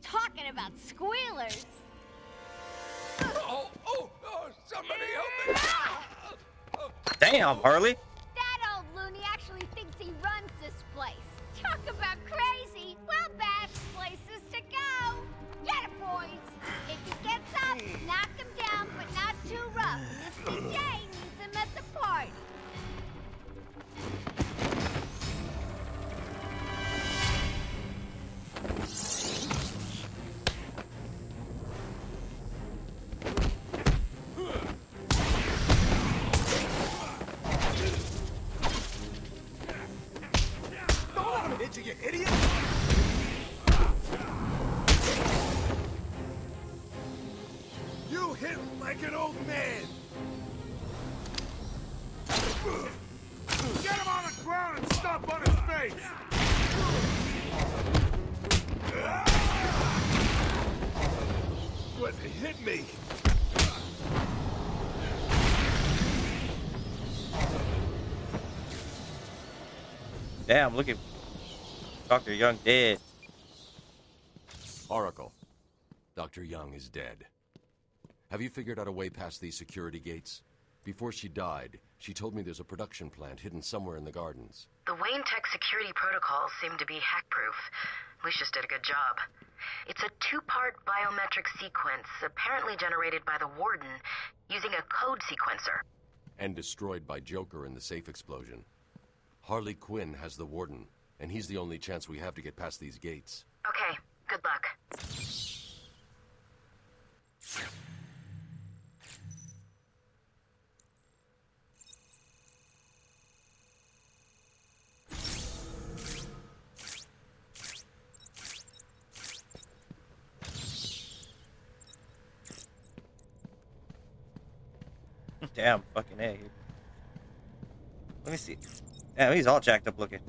Talking about squealers. Oh, oh, oh, somebody help me! Damn, Harley. That old loony actually thinks he runs this place. Talk about crazy. Well, bad places to go. Get it, boys. If he gets up, knock him down, but not too rough. Mr. J needs him at the party. Damn, look at Dr. Young dead. Oracle. Dr. Young is dead. Have you figured out a way past these security gates? Before she died, she told me there's a production plant hidden somewhere in the gardens. The Wayne Tech security protocols seem to be hack-proof. Lucius did a good job. It's a two-part biometric sequence, apparently generated by the Warden, using a code sequencer. And destroyed by Joker in the safe explosion. Harley Quinn has the Warden, and he's the only chance we have to get past these gates. Okay, good luck. Damn, fucking A. Let me see. Damn, he's all jacked up looking.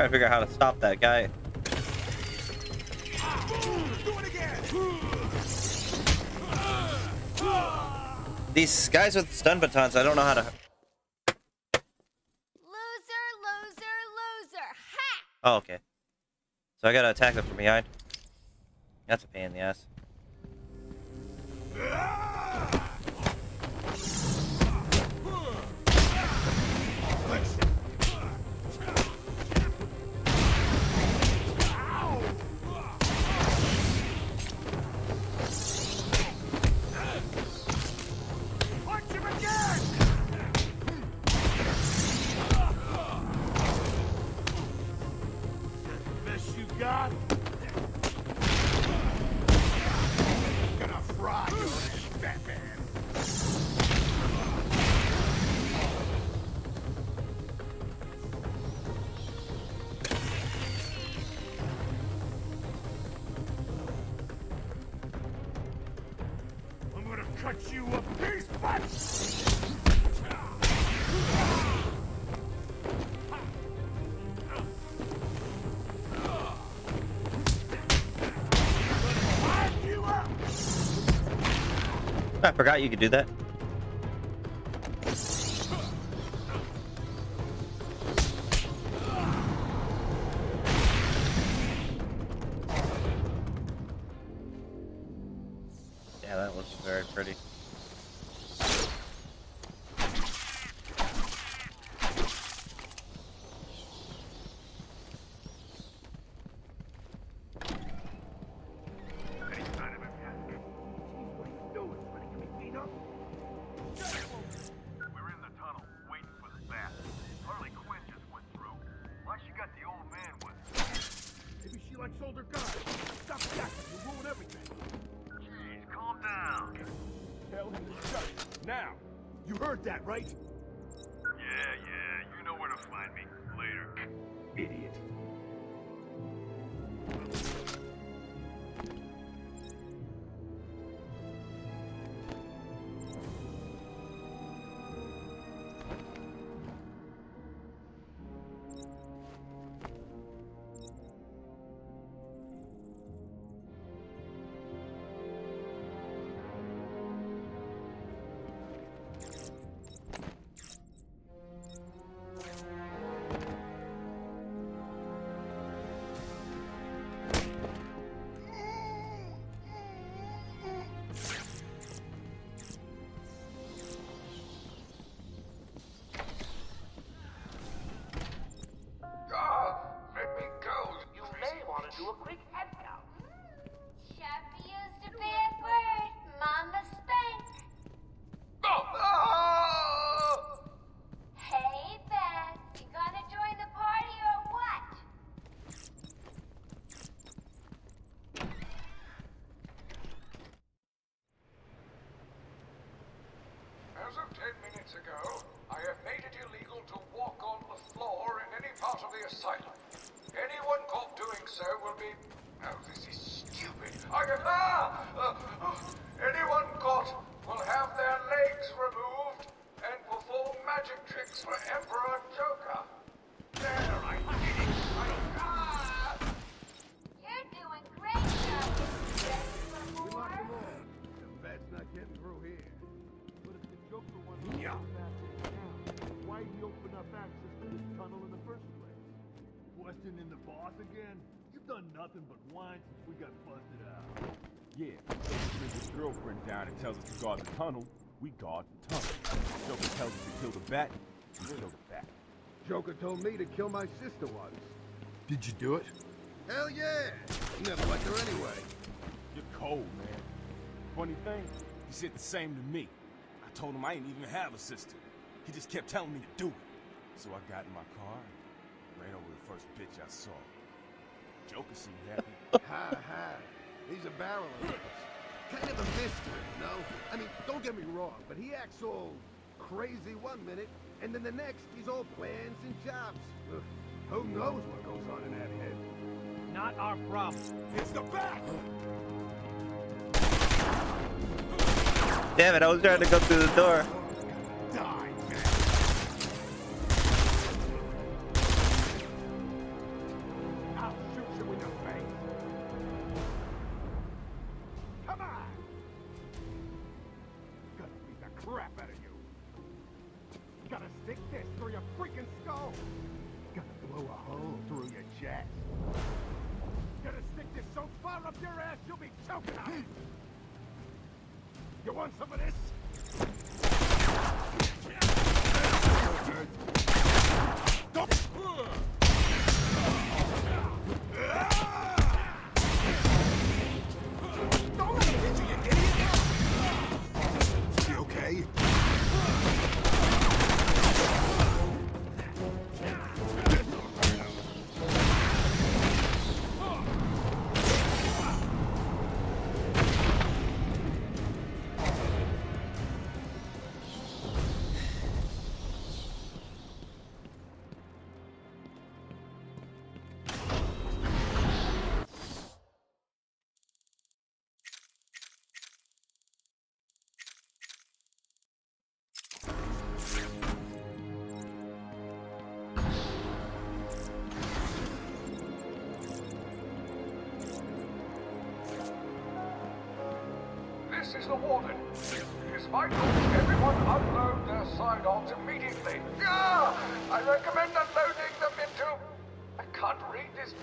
Trying to figure out how to stop that guy. Do it again! These guys with stun batons, I don't know how to. Loser, loser, loser. Ha! Oh, okay. So I gotta attack them from behind. That's a pain in the ass. Forgot you could do that. Ago, guard the tunnel. We guard the tunnel. Joker tells us to kill the bat. We kill the bat. Joker told me to kill my sister once. Did you do it? Hell yeah! Never liked her anyway. You're cold, man. Funny thing, he said the same to me. I told him I didn't even have a sister. He just kept telling me to do it. So I got in my car and ran over the first bitch I saw. Joker seemed happy. ha ha. He's a barrel of this. Kind of a mystery, you know? I mean, don't get me wrong, but he acts all crazy one minute, and then the next he's all plans and jobs. Ugh, who knows what goes on in that head? Not our problem. It's the bat! Damn it, I was trying to go through the door. is the warden. It is vital everyone unload their sidearms immediately. Yeah! I recommend unloading them into... I can't read this...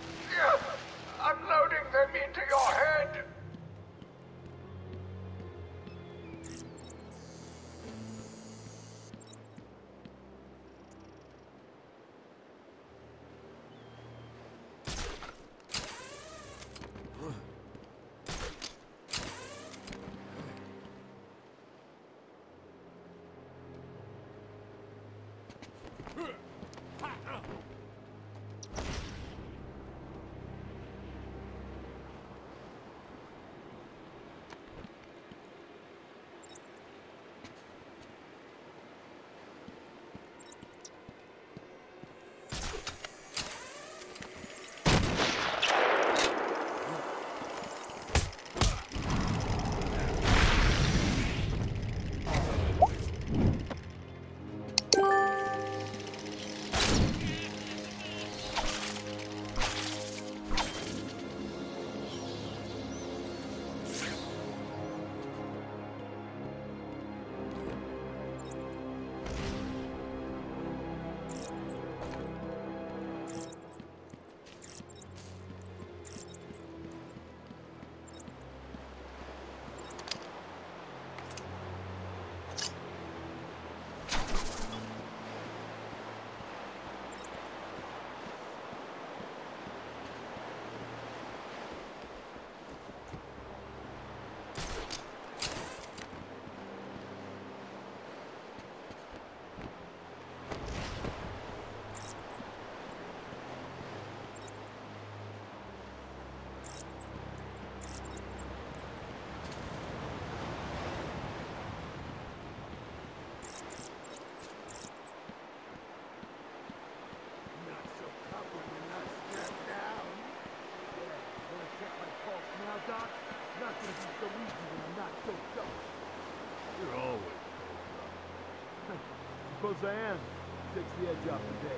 takes the edge off the day.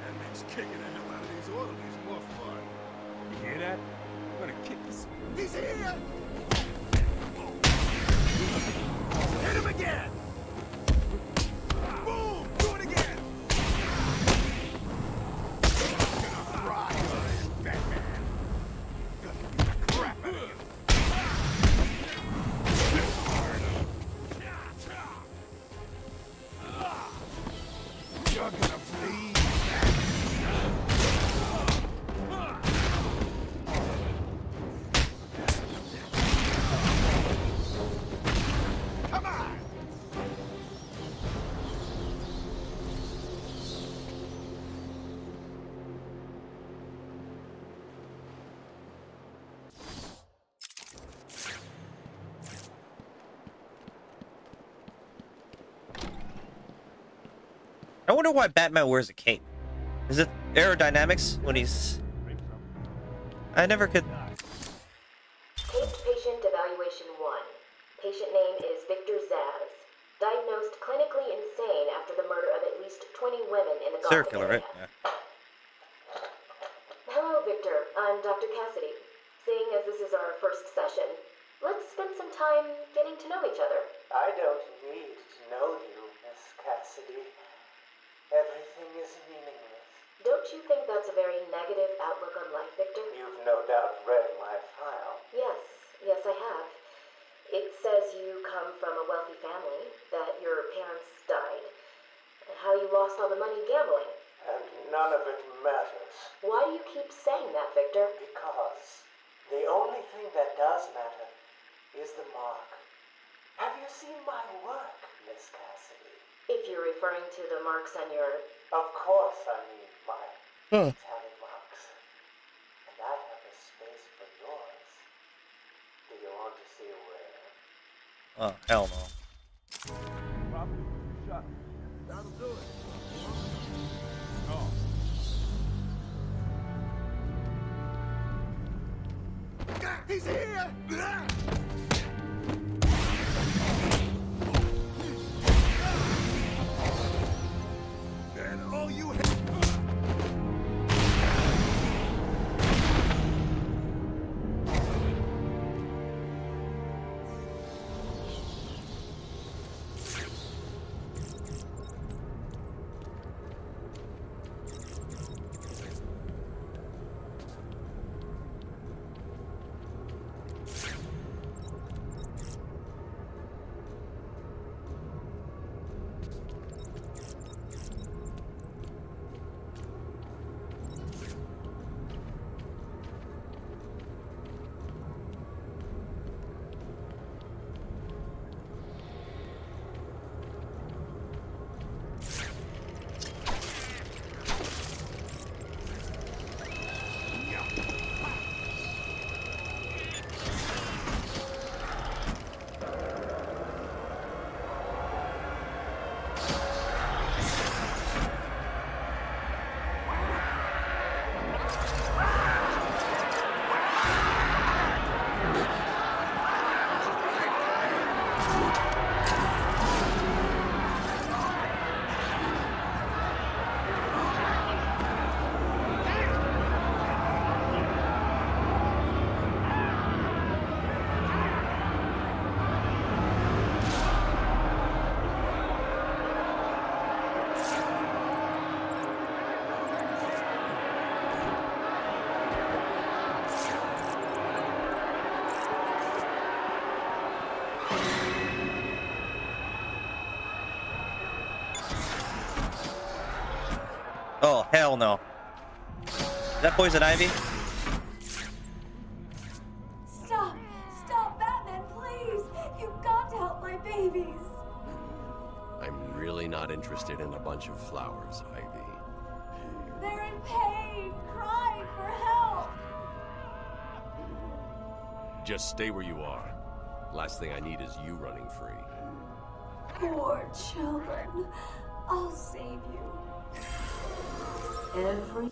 That makes kicking the hell out of these orderlies more fun. You hear that? I'm gonna kick this. He's here! wonder why Batman wears a cape. Is it aerodynamics when he's... I never could hell no. Is that poison ivy? Stop! Stop, Batman, please! You've got to help my babies! I'm really not interested in a bunch of flowers, Ivy. They're in pain, crying for help! Just stay where you are. Last thing I need is you running free. Poor children. I'll save you. Every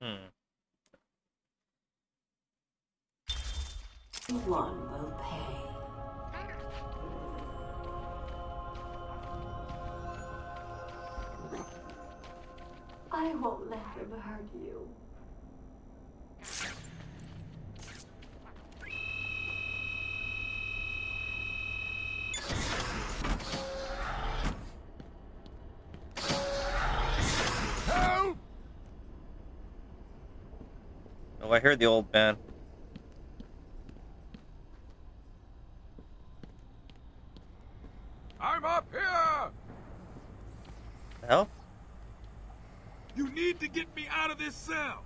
Hmm. one will pay. I won't let him hurt you. Help! Oh, I heard the old man. I'm up here! The hell? You need to get me out of this cell.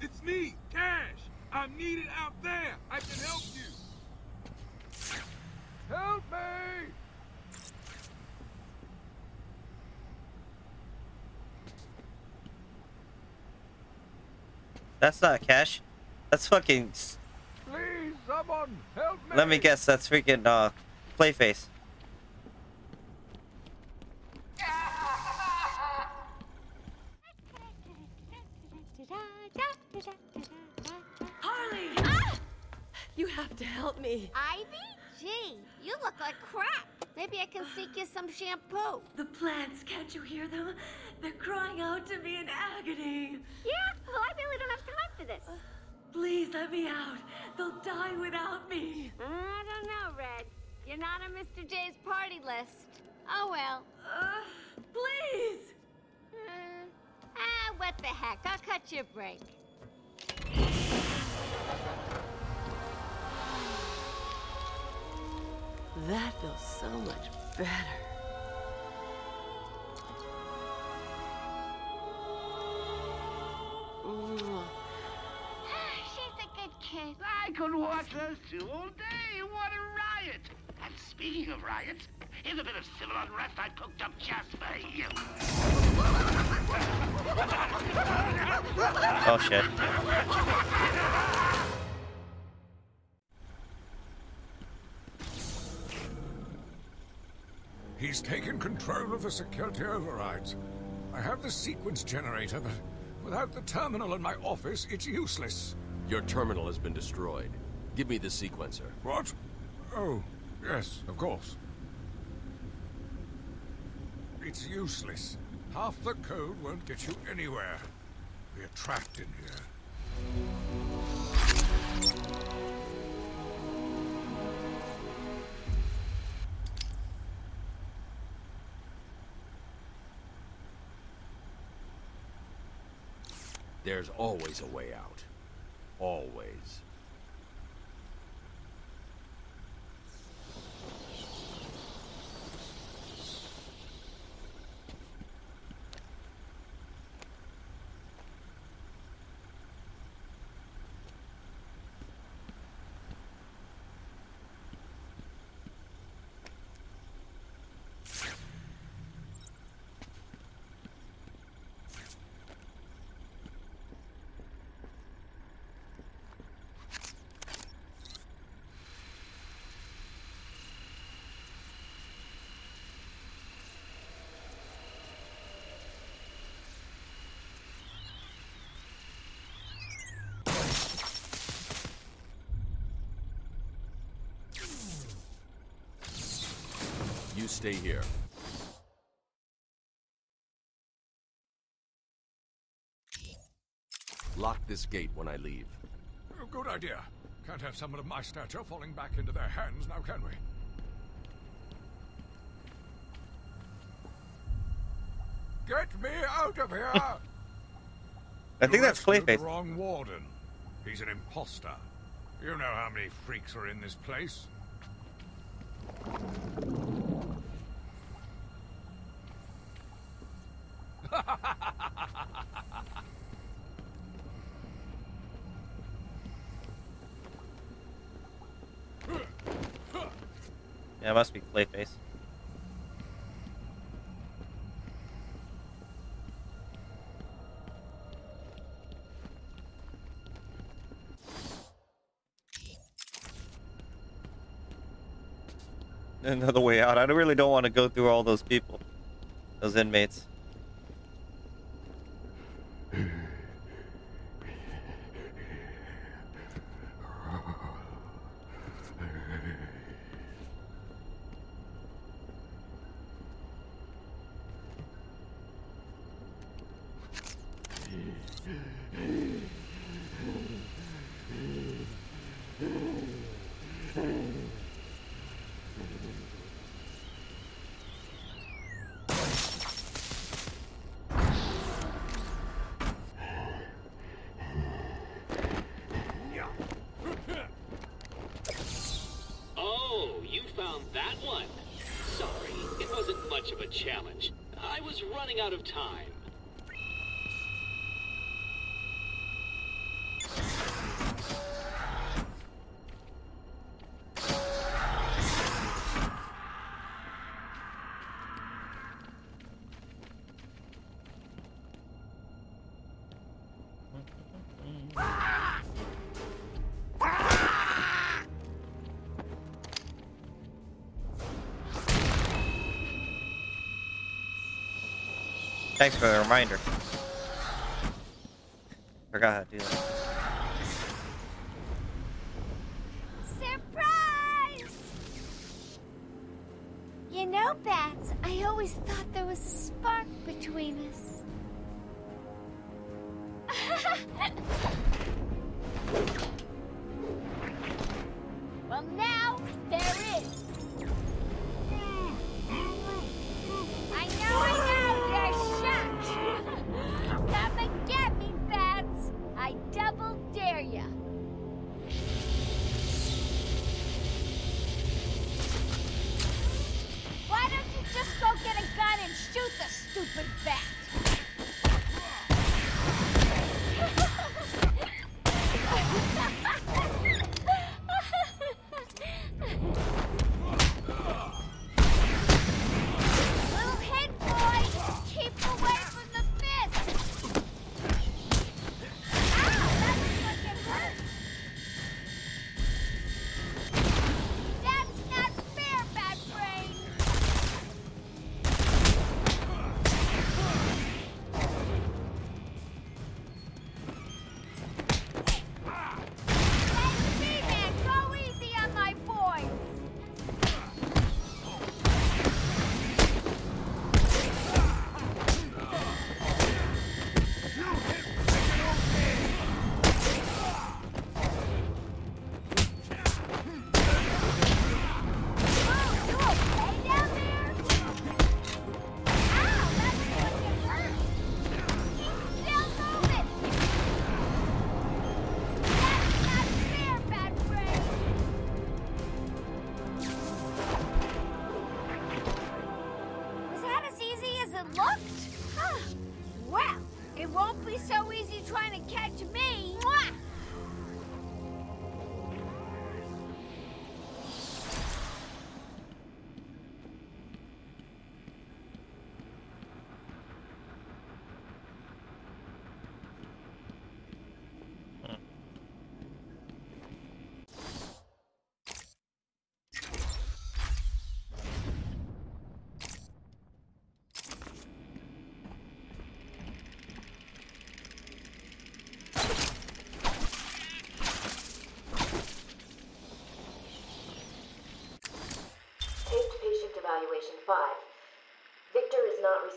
It's me, Cash. I'm needed out there. I can help you. Help me! That's not cash. That's fucking. Please, someone, help me! Let me guess. That's freaking uh, Clayface. Harley! You have to help me. Ivy? Gee, you look like crap. Maybe I can sneak you some shampoo. The plants, can't you hear them? They're crying out to me in agony. Yeah? Well, I really don't have time for this. Please let me out. They'll die without me. I don't know, Red. You're not on Mr. J's party list. Oh well. Uh, please! Uh, ah, what the heck? I'll cut you a break. That feels so much better. Mwah. She's a good kid. I could watch those two all day. What a riot! And speaking of riots, here's a bit of civil unrest I cooked up just for you. Oh shit. He's taken control of the security overrides. I have the sequence generator, but without the terminal in my office, it's useless. Your terminal has been destroyed. Give me the sequencer. What? Oh, yes, of course. It's useless. Half the code won't get you anywhere. We're trapped in here. There's always a way out. Always. Stay here. Lock this gate when I leave. Oh, good idea. Can't have someone of my stature falling back into their hands now, can we? Get me out of here! I think You that's rescued Clayface. The wrong warden. He's an imposter. You know how many freaks are in this place. Yeah, it must be Clayface. Another way out. I really don't want to go through all those people, those inmates. Thanks for the reminder. Forgot how to do that.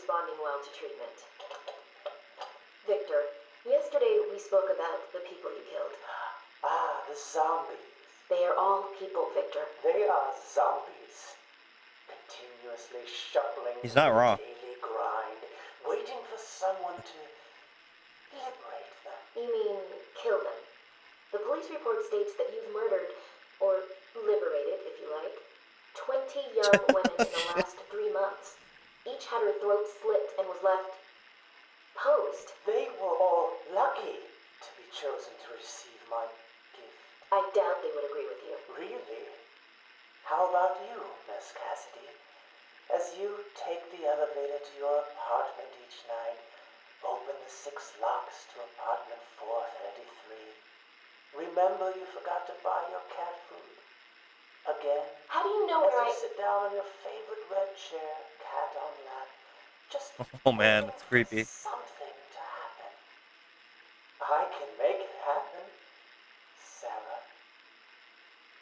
Responding well to treatment. Victor, yesterday we spoke about the people you killed. Ah, the zombies. They are all people, Victor. They are zombies. Continuously shuffling He's not through wrong. the daily grind, waiting for someone to liberate them. You mean kill them? The police report states that you've murdered, or liberated, if you like, 20 young women in the last three months. Each had her throat slit and was left posed. They were all lucky to be chosen to receive my gift. I doubt they would agree with you. Really? How about you, Miss Cassidy? As you take the elevator to your apartment each night, open the six locks to apartment 433. Remember you forgot to buy your cat food. Again. How do you know As where you I... sit down on your favorite red chair, cat on lap, just Oh man, it's creepy. something to happen. I can make it happen, Sarah.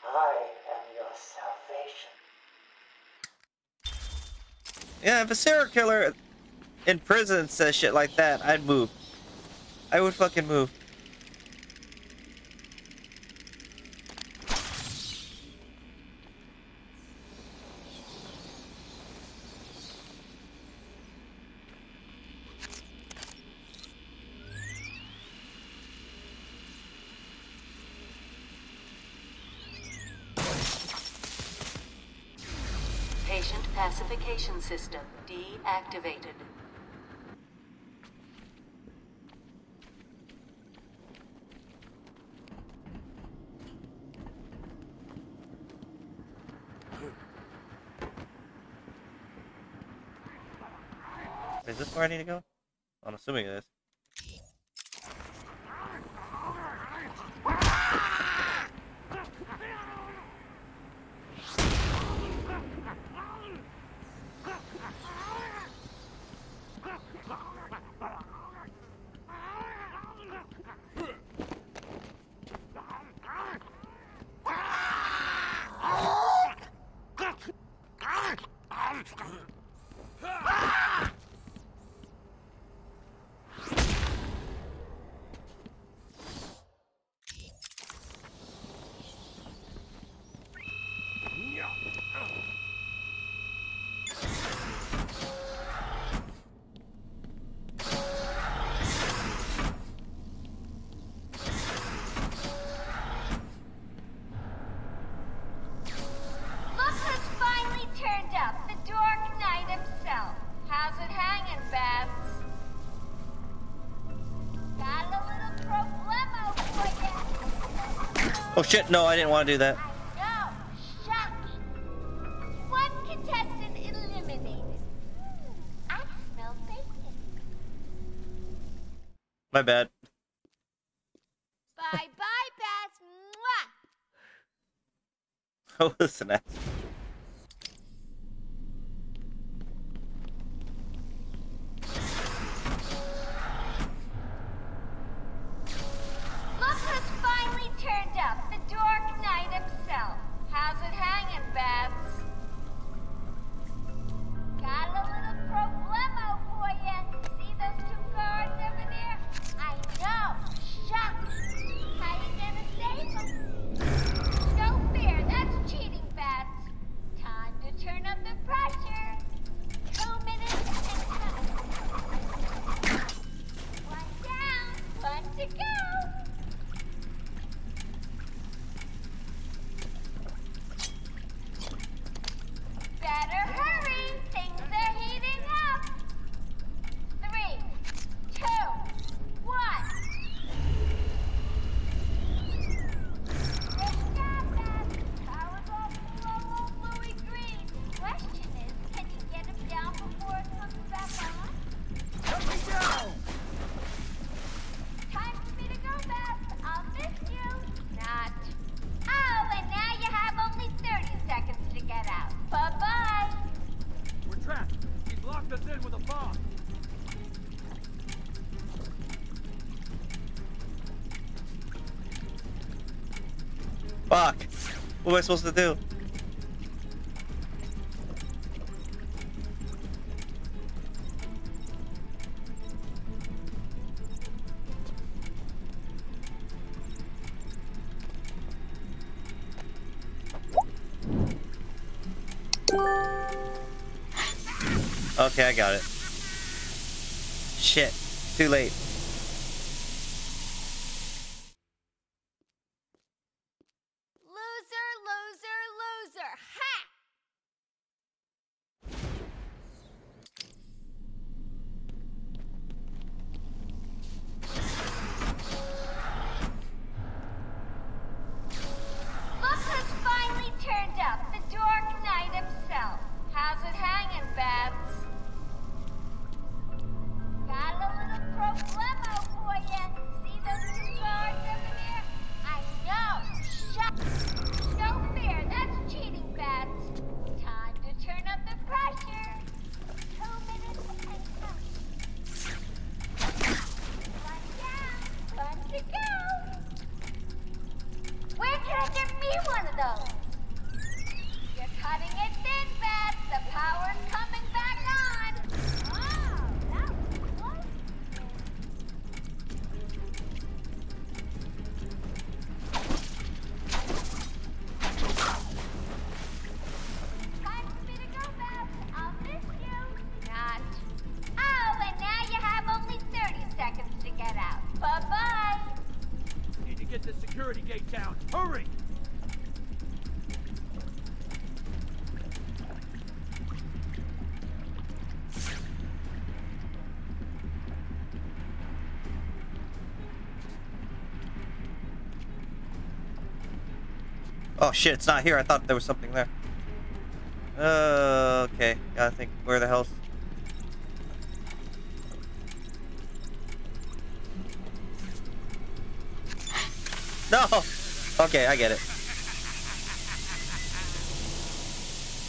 I am your salvation. Yeah, if a serial killer in prison says shit like that, I'd move. I would fucking move. Patient pacification system deactivated. Need to go? Oh, shit, no, I didn't want to do that. No, shocking. One contestant eliminated. I smell bacon. My bad. Bye bye, Babs. Mwah! Oh, listen, What am I supposed to do? Okay, I got it. Shit. Too late. Get the security gate down. Hurry! Oh shit, it's not here. I thought there was something there. Uh, okay. Gotta think, where the hell's... No! Okay, I get it.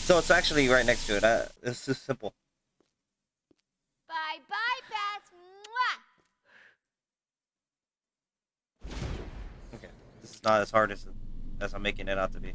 So it's actually right next to it. Uh, it's just simple. Bye bye, Bats. Mwah! Okay. This is not as hard as, as I'm making it out to be.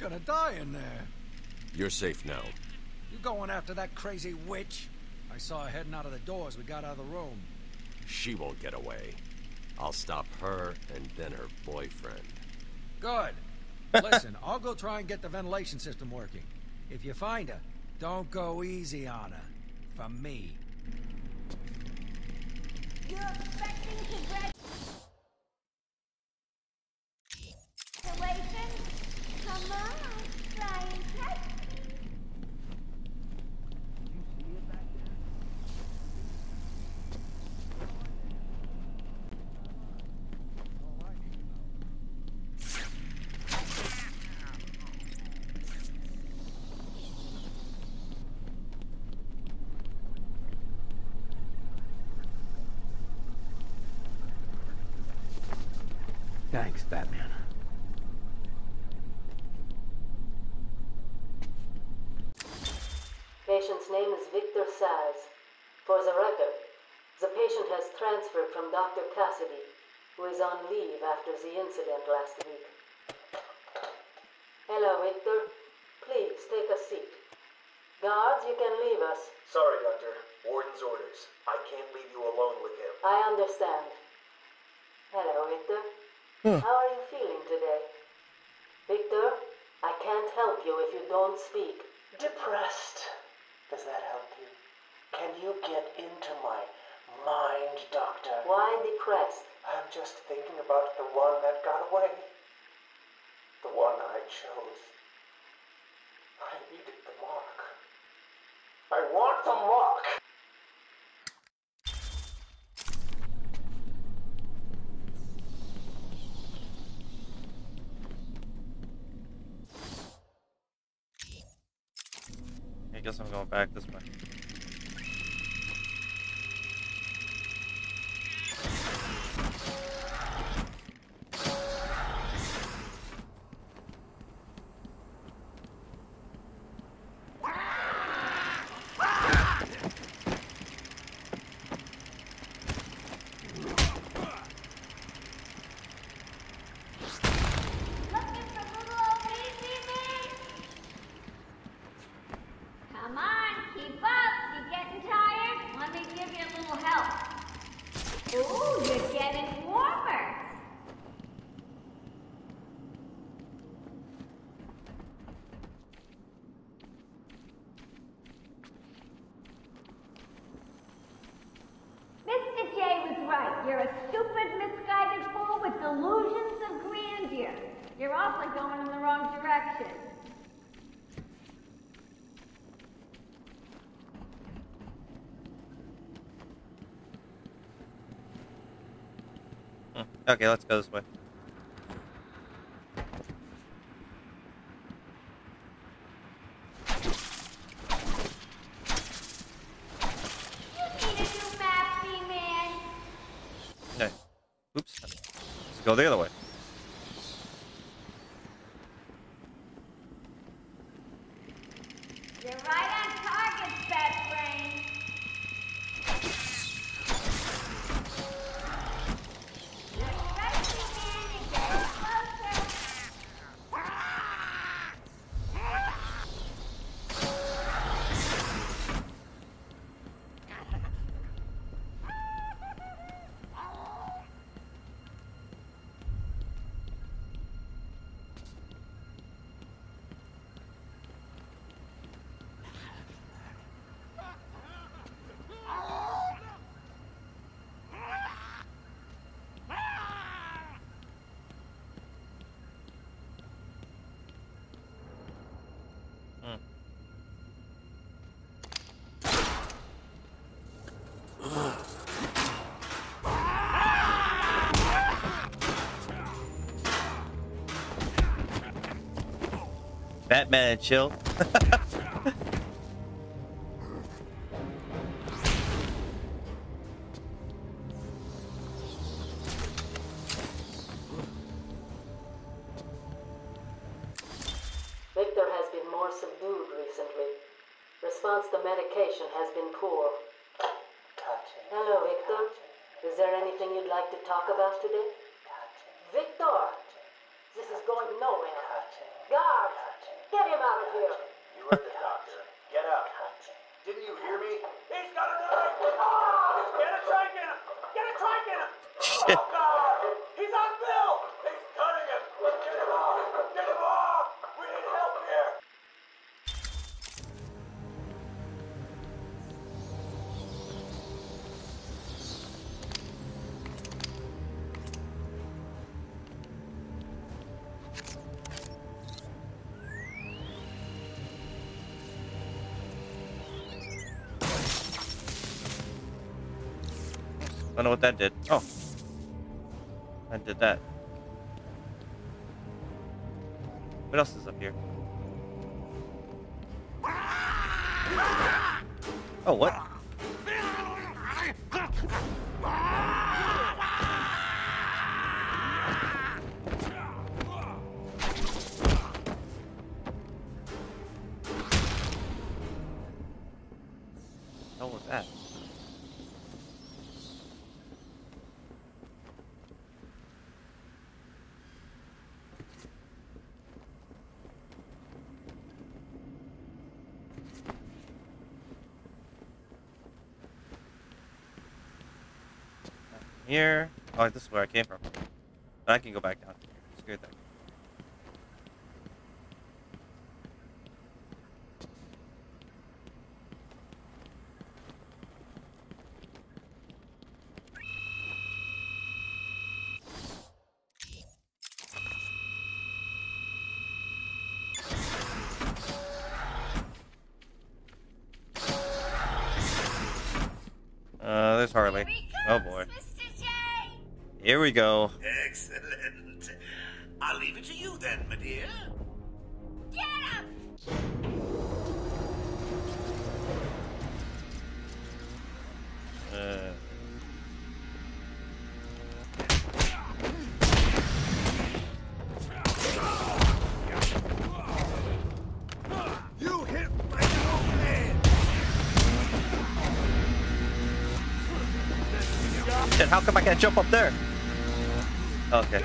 Gonna die in there. You're safe now. You going after that crazy witch? I saw her heading out of the door as we got out of the room. She won't get away. I'll stop her and then her boyfriend. Good. Listen, I'll go try and get the ventilation system working. If you find her, don't go easy on her. For me. transferred from Dr. Cassidy, who is on leave after the incident last week. Hello, Victor. Please take a seat. Guards, you can leave us. Sorry, Doctor. Warden's orders. I can't leave you alone with him. I understand. Hello, Victor. Hmm. How are you feeling today? Victor, I can't help you if you don't speak. Depressed. Does that help you? Can you get into my mind, Doctor. Why depressed? I'm just thinking about the one that got away. The one I chose. I needed the mark. I want the mark! I guess I'm going back this way. Okay, let's go this way. Okay. Oops. Let's go the other way. Batman chill. Victor has been more subdued recently. Response to medication has been poor. Hello, Victor. Is there anything you'd like to talk about today? Don't know what that did. Oh. I did that. What else is up here? Oh, what? here. Oh, this is where I came from. But I can go back down here. Screw that. How come I can't jump up there? Okay.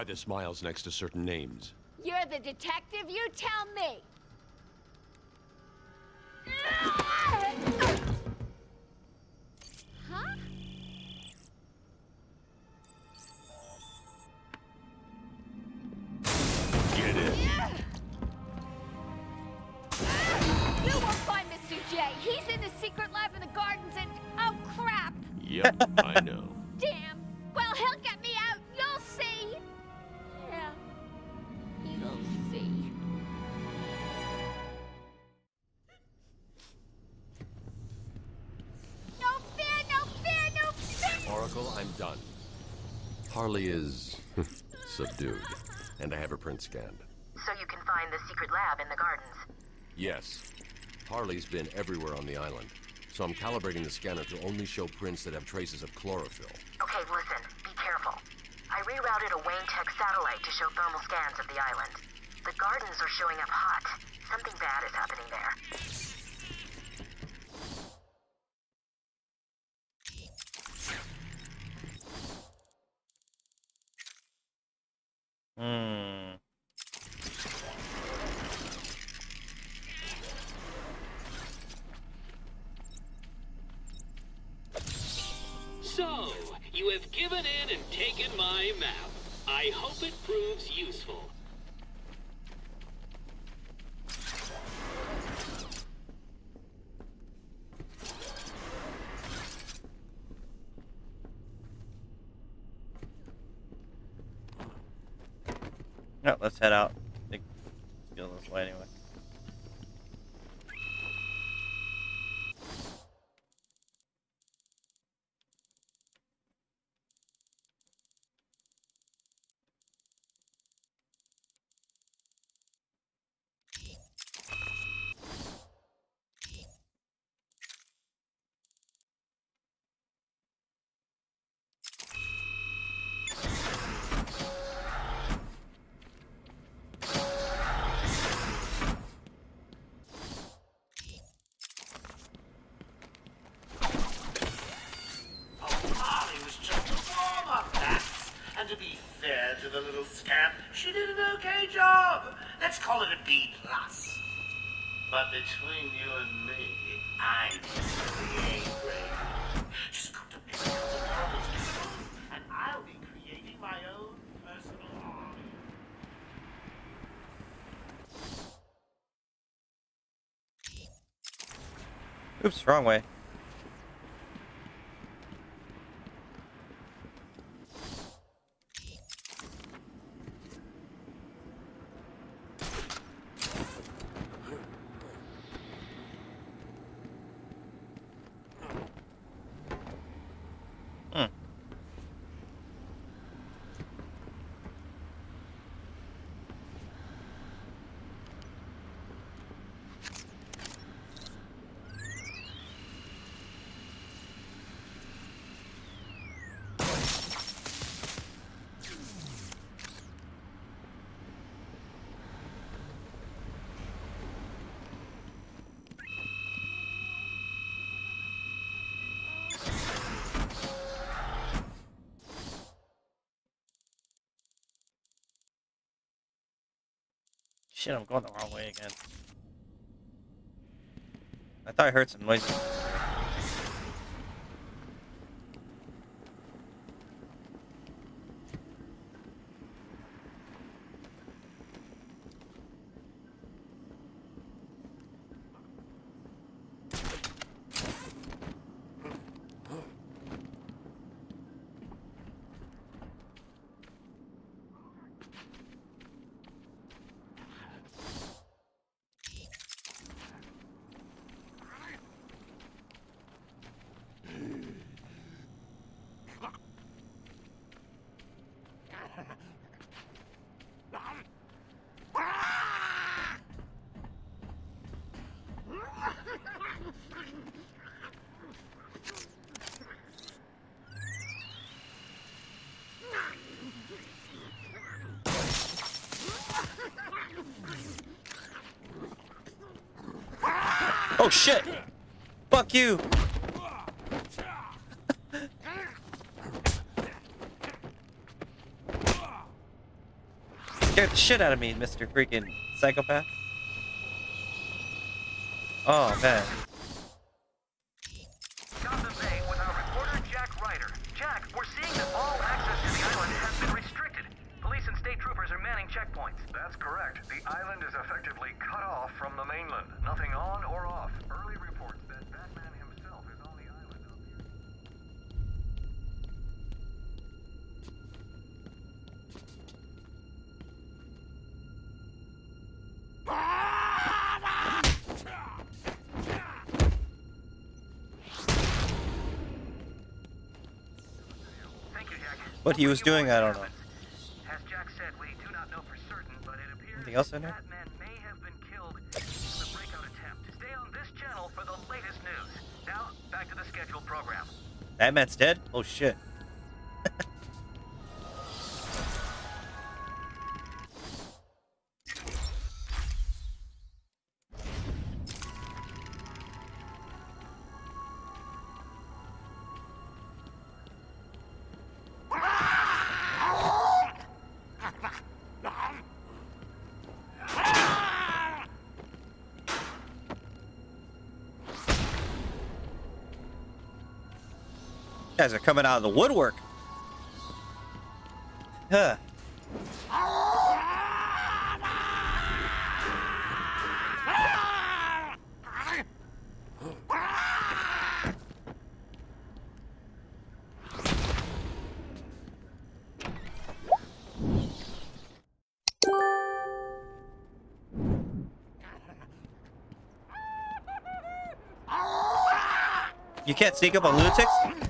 Why the smiles next to certain names? You're the detective, you tell me! And I have her print scanned. So you can find the secret lab in the gardens. Yes, Harley's been everywhere on the island, so I'm calibrating the scanner to only show prints that have traces of chlorophyll. Okay, listen, be careful. I rerouted a Wayne Tech satellite to show thermal scans of the island. The gardens are showing up hot. Something bad is happening there. Hmm. So, you have given in and taken my map. I hope it proves useful. No, let's head out. I think let's go this way anyway. Oh, Molly was just a warm-up, that's. And to be fair to the little scamp, she did an okay job. Let's call it a B plus. But between you and me, I'm the A grade. Just got to make a couple calls to smooth, and I'll be creating my own personal army. Oops, wrong way. Shit, I'm going the wrong way again. I thought I heard some noises. Oh shit! Fuck you! Scared the shit out of me, Mr. Freaking Psychopath. Oh man. What he was doing, I don't know. As Jack said, we do not know for certain, but it appears Anything else in there? Batman may have been killed in the breakout attempt. Stay on this channel for the latest news. Now, back to the scheduled program. Batman's dead? Oh shit. guys are coming out of the woodwork. Huh. You can't sneak up on lunatics?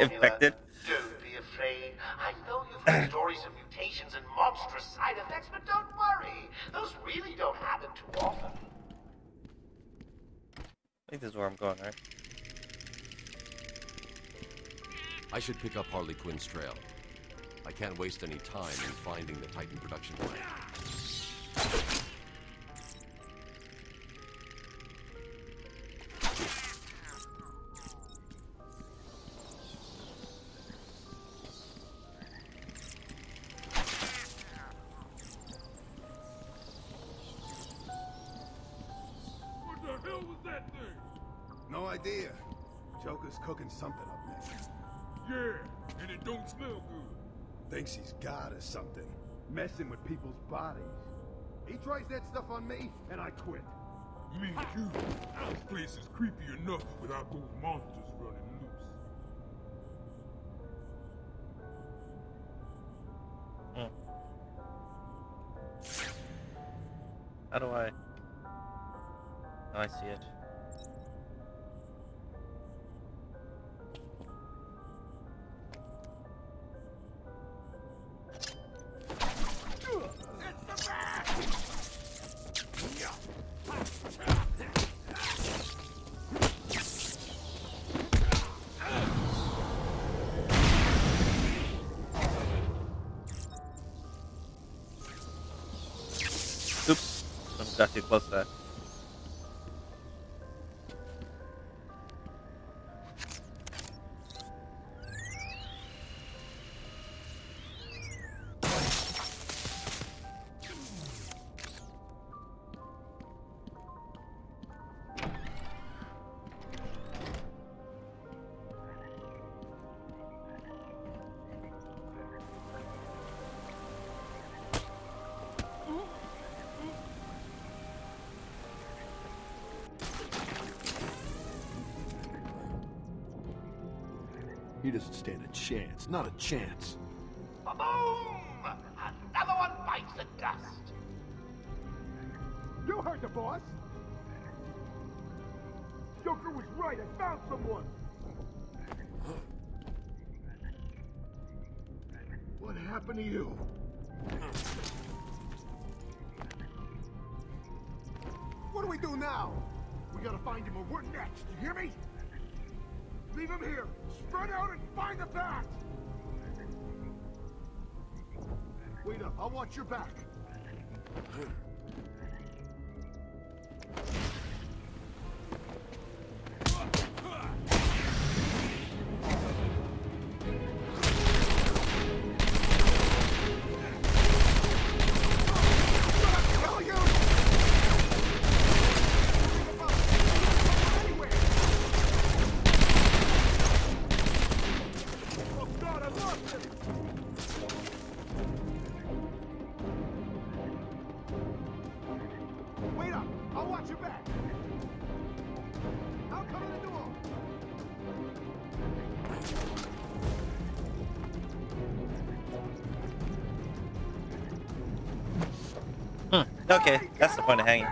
Infected. Don't be afraid. I know you've heard stories of mutations and monstrous side effects, but don't worry. Those really don't happen too often. I think this is where I'm going, right? I should pick up Harley Quinn's trail. I can't waste any time in finding the Titan production plant. messing with people's bodies. He tries that stuff on me, and I quit. Me too. This place is creepy enough without those monsters running loose. Hmm. How do I... Oh, I see it. tudo. Vamos dar-te passar. chance. got your back. Okay, that's the point of hanging.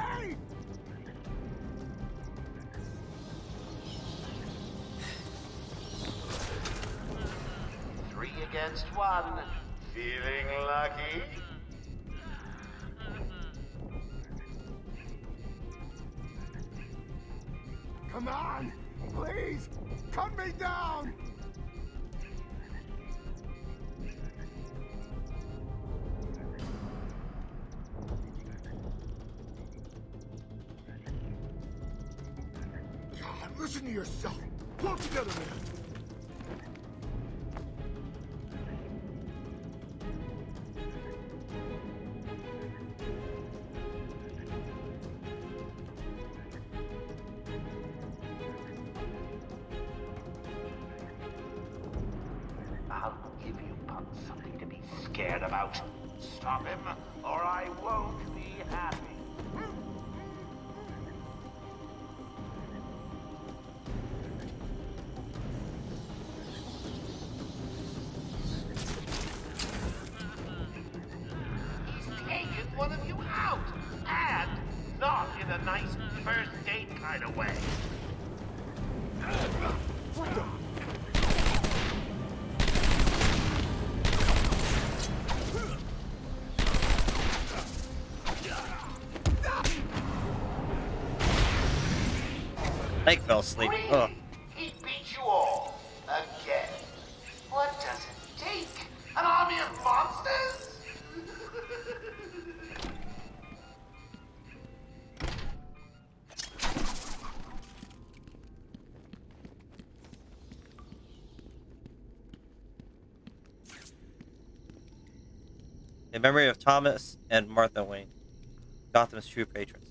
fell asleep. Ugh. He beat you all again. What does it take? An army of monsters? In memory of Thomas and Martha Wayne, Gotham's true patrons.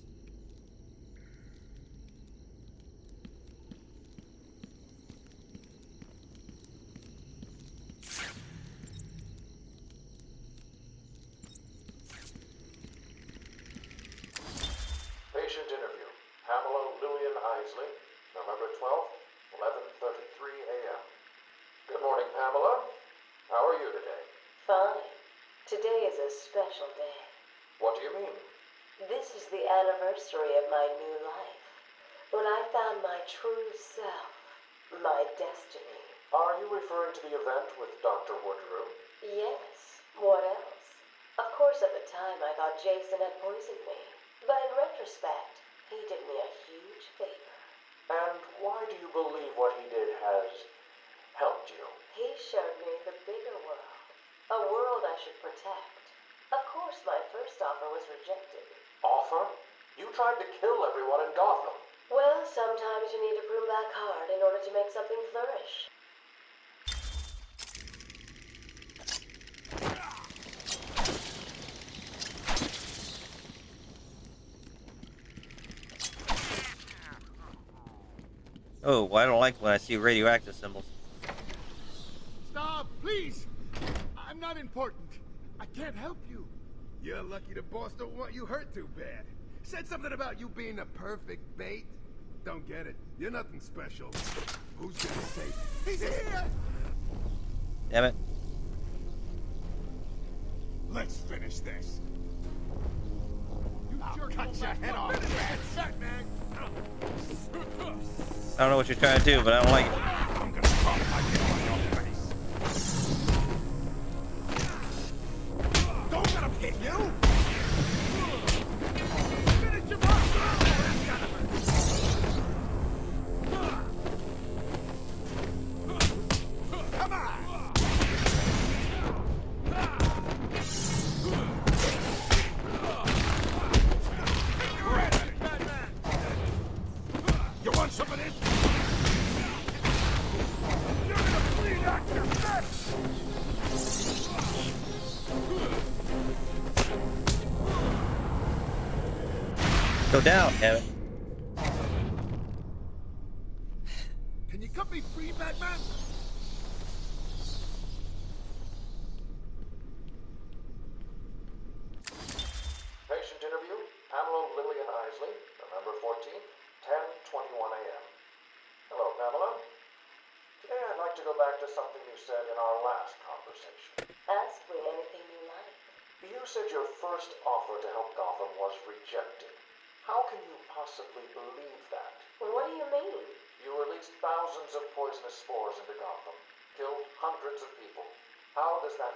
Well, I don't like when I see radioactive symbols. Stop, please! I'm not important. I can't help you. You're lucky the boss don't want you hurt too bad. Said something about you being a perfect bait. Don't get it. You're nothing special. Who's gonna say he's here? Damn it. Let's finish this. You I'll cut your head off, man. I don't know what you're trying to do, but I don't like it.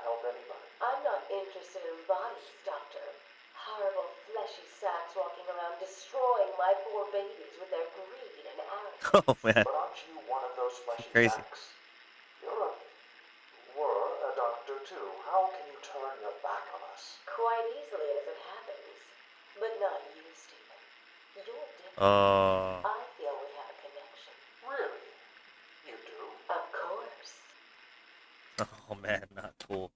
Help anybody? I'm not interested in bodies, Doctor. Horrible fleshy sacks walking around destroying my poor babies with their greed and arrogance. Oh man. But aren't you one of those fleshy Crazy. sacks? You're a were a doctor too. How can you turn your back on us? Quite easily as it happens. But not you, Stephen. You're different. Oh. I feel we have a connection. Really? You do? Of course. Oh man, not cool.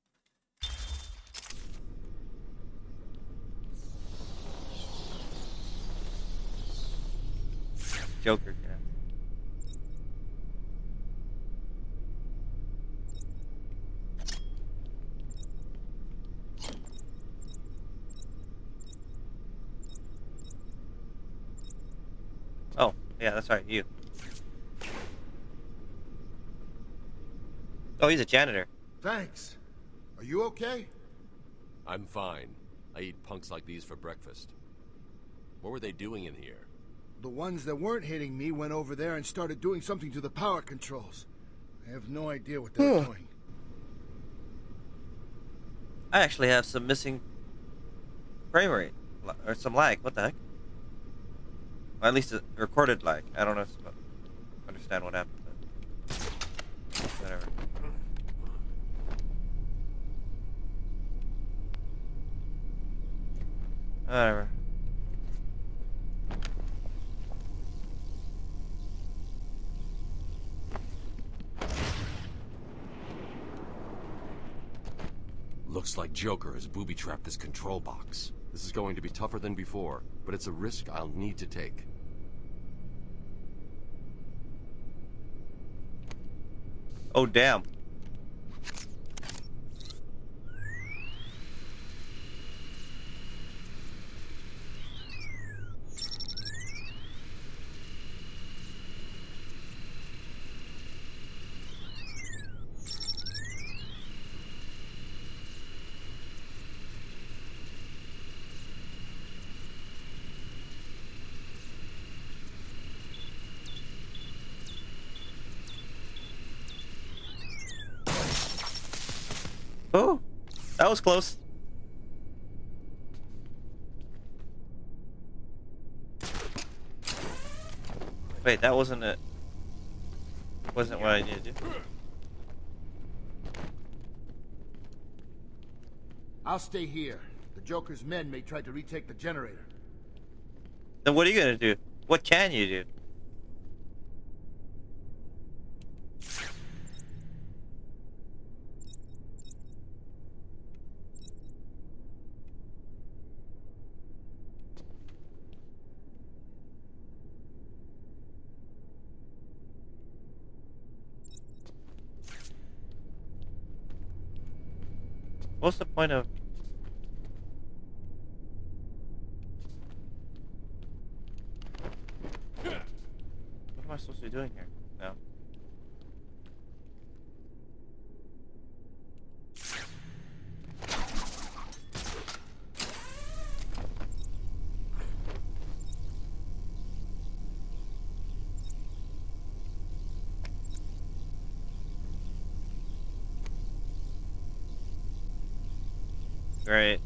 Joker, yeah. Oh, yeah, that's right, you. Oh, he's a janitor. Thanks. Are you okay? I'm fine. I eat punks like these for breakfast. What were they doing in here? The ones that weren't hitting me went over there and started doing something to the power controls. I have no idea what they're hmm. doing. I actually have some missing frame rate or some lag. What the heck? At least recorded lag. I don't know if- understand what happened. But whatever. Whatever. Looks like Joker has booby-trapped this control box. This is going to be tougher than before, but it's a risk I'll need to take. Oh damn. Oh, that was close. Wait, that wasn't it. Wasn't what I needed to do. I'll stay here. The Joker's men may try to retake the generator. Then what are you gonna do? What can you do? Point of What am I supposed to be doing here now? Great.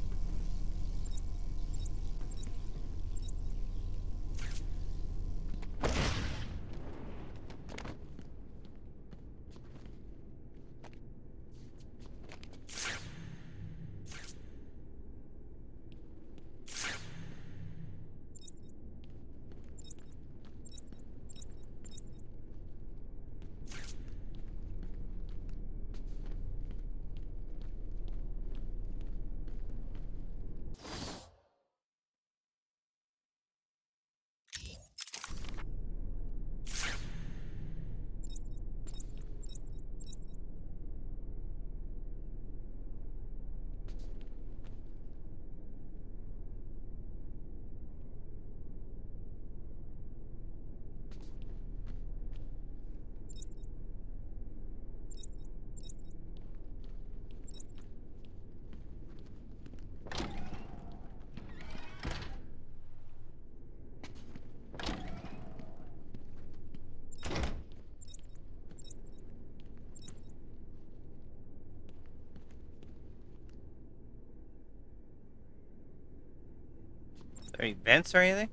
there any vents or anything?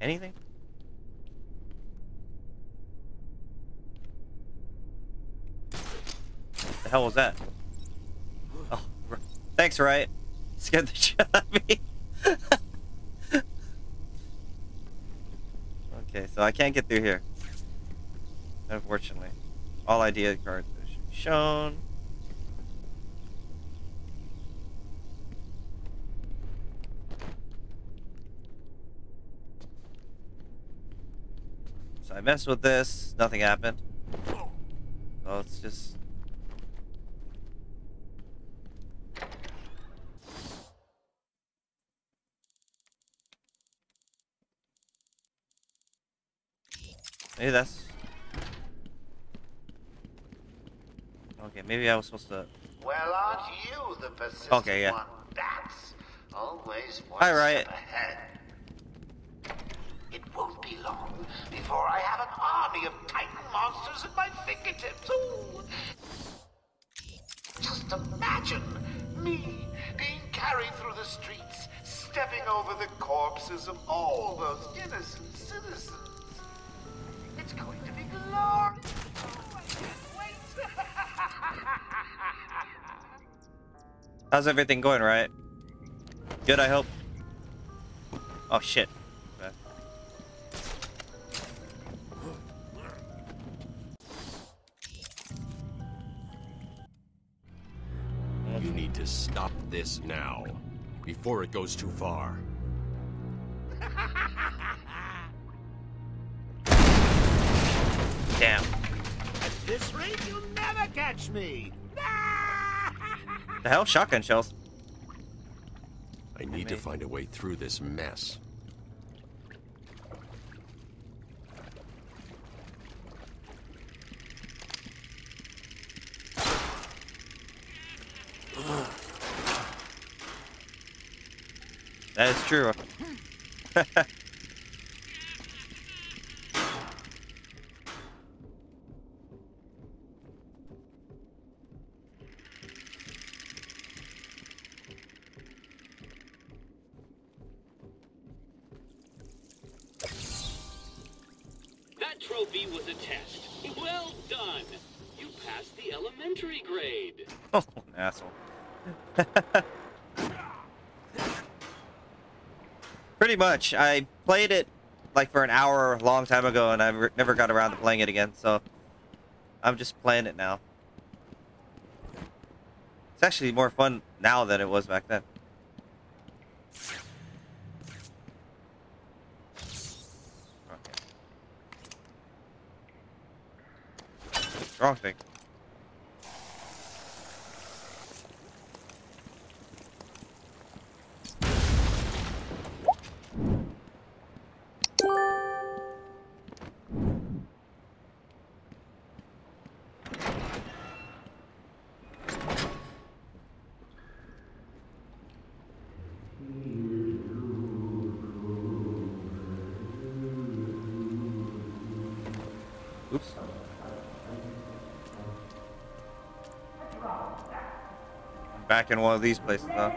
Anything? the hell was that? Oh, thanks, Riot. Scared the shit out of me. okay, so I can't get through here. Unfortunately. All idea cards are shown. Messed with this, nothing happened. So it's just Maybe that's Okay, maybe I was supposed to Well, aren't you the persistent Okay, yeah. one, Bats? Always one Hi, Riot. ahead. It won't be long before I have an army of titan monsters at my fingertips. Ooh. Just imagine me being carried through the streets, stepping over the corpses of all those innocent citizens. It's going to be glorious. How's everything going, right? Good, I hope. Oh shit. This now, before it goes too far. Damn. At this rate, you'll never catch me. The hell? Shotgun shells. I need to find a way through this mess. That is true. much. I played it like for an hour a long time ago, and I never got around to playing it again. So I'm just playing it now. It's actually more fun now than it was back then. Back in one of these places, huh?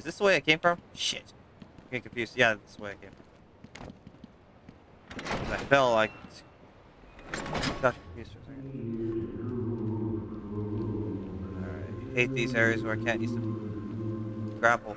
Is this the way I came from? Shit. I'm getting confused. Yeah, this is the way I came from. I fell like... Got confused for a second. Alright, hate these areas where I can't use the grapple.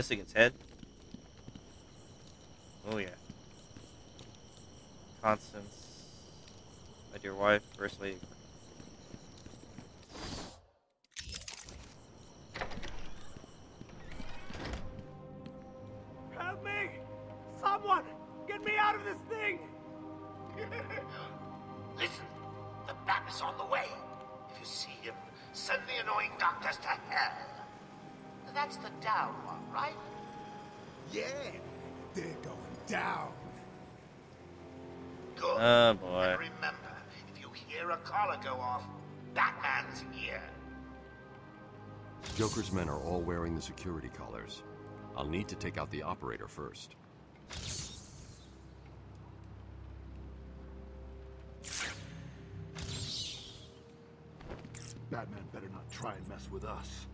Missing its head? Oh yeah. Constance. My dear wife, First Lady. The security collars. I'll need to take out the operator first. Batman better not try and mess with us.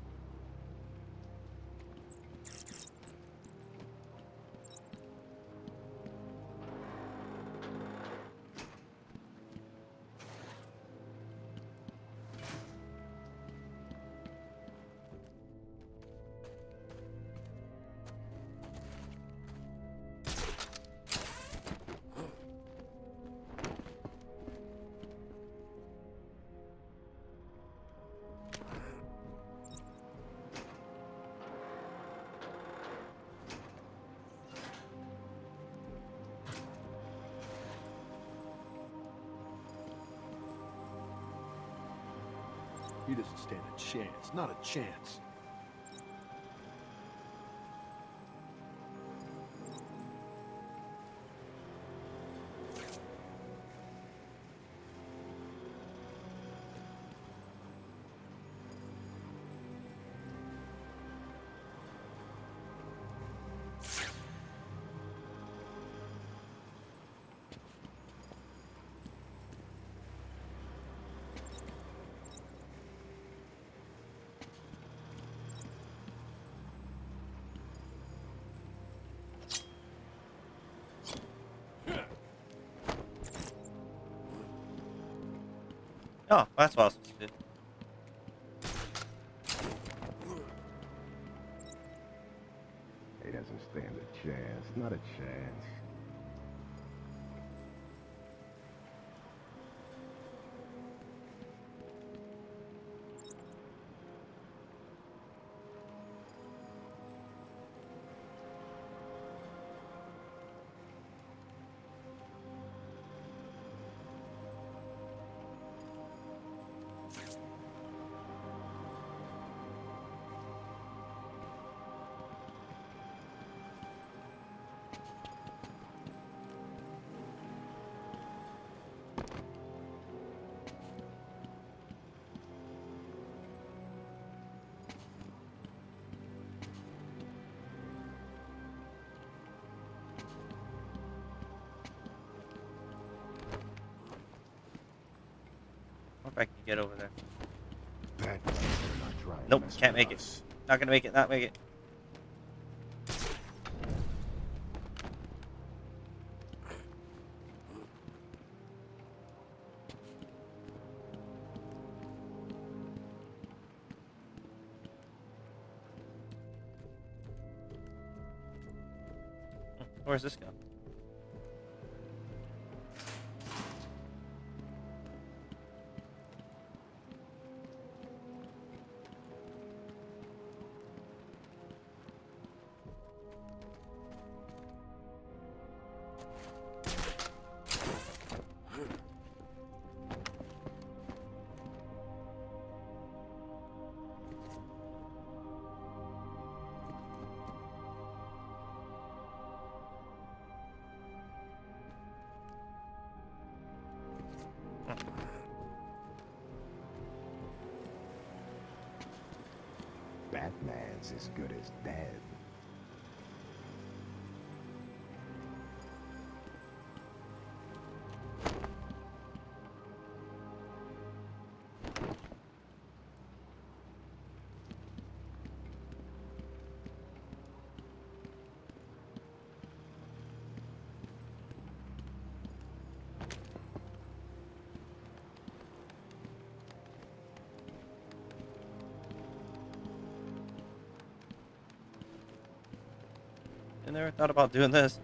He doesn't stand a chance. Not a chance. Oh, that's what if I can get over there. Batman better not try and Nope, can't make it. Not gonna make it. Not make it. I never thought about doing this.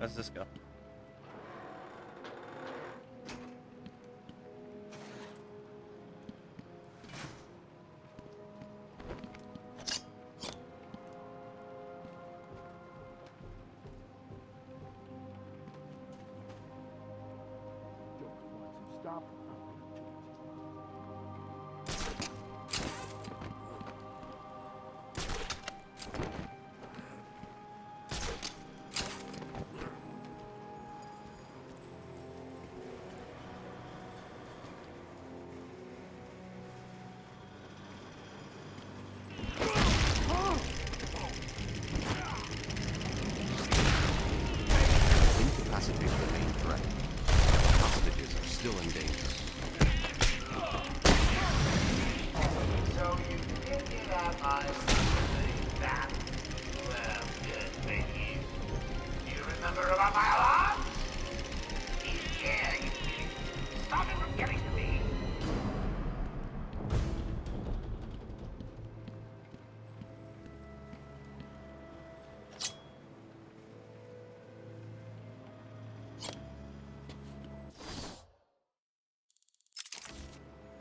How's this go? Stop.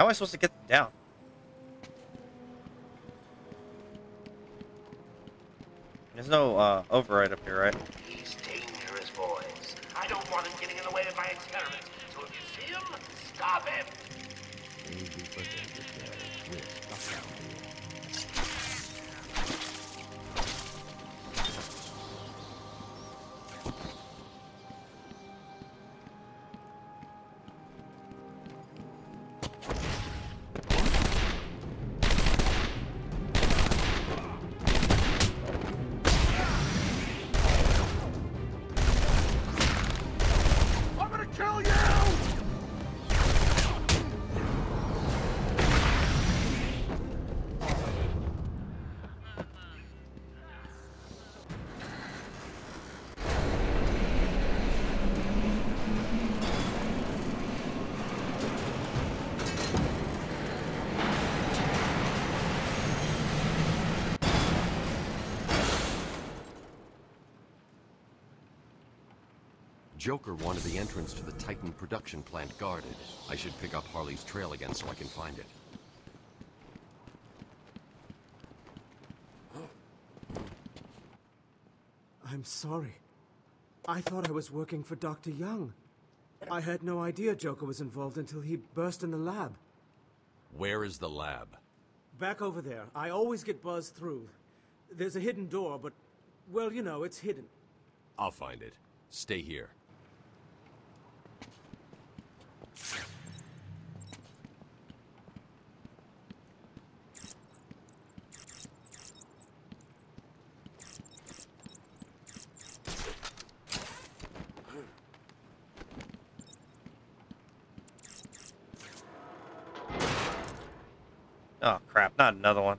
Am I supposed to get them down? There's no uh, override up here, right? He's dangerous, boys. I don't want him getting in the way of my experiments. So if you see him, stop him. Joker wanted the entrance to the Titan production plant guarded. I should pick up Harley's trail again so I can find it. I'm sorry. I thought I was working for Dr. Young. I had no idea Joker was involved until he burst in the lab. Where is the lab? Back over there. I always get buzzed through. There's a hidden door, but, well, you know, it's hidden. I'll find it. Stay here. not another one.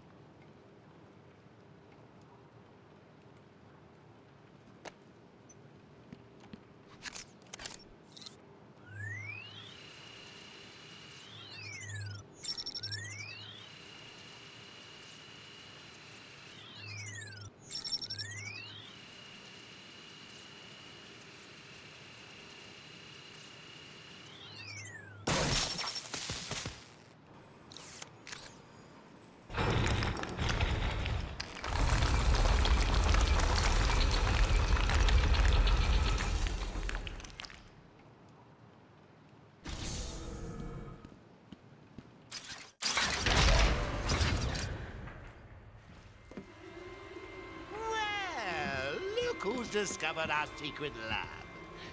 Well, look who's discovered our secret lab.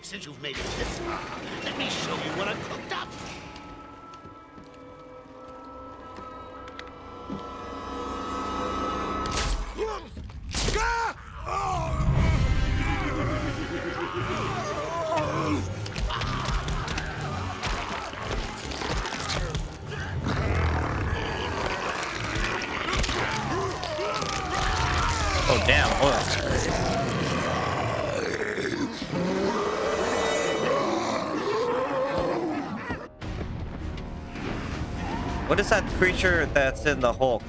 Since you've made it this far, let me show you what I've cooked is that creature that's in the Hulk?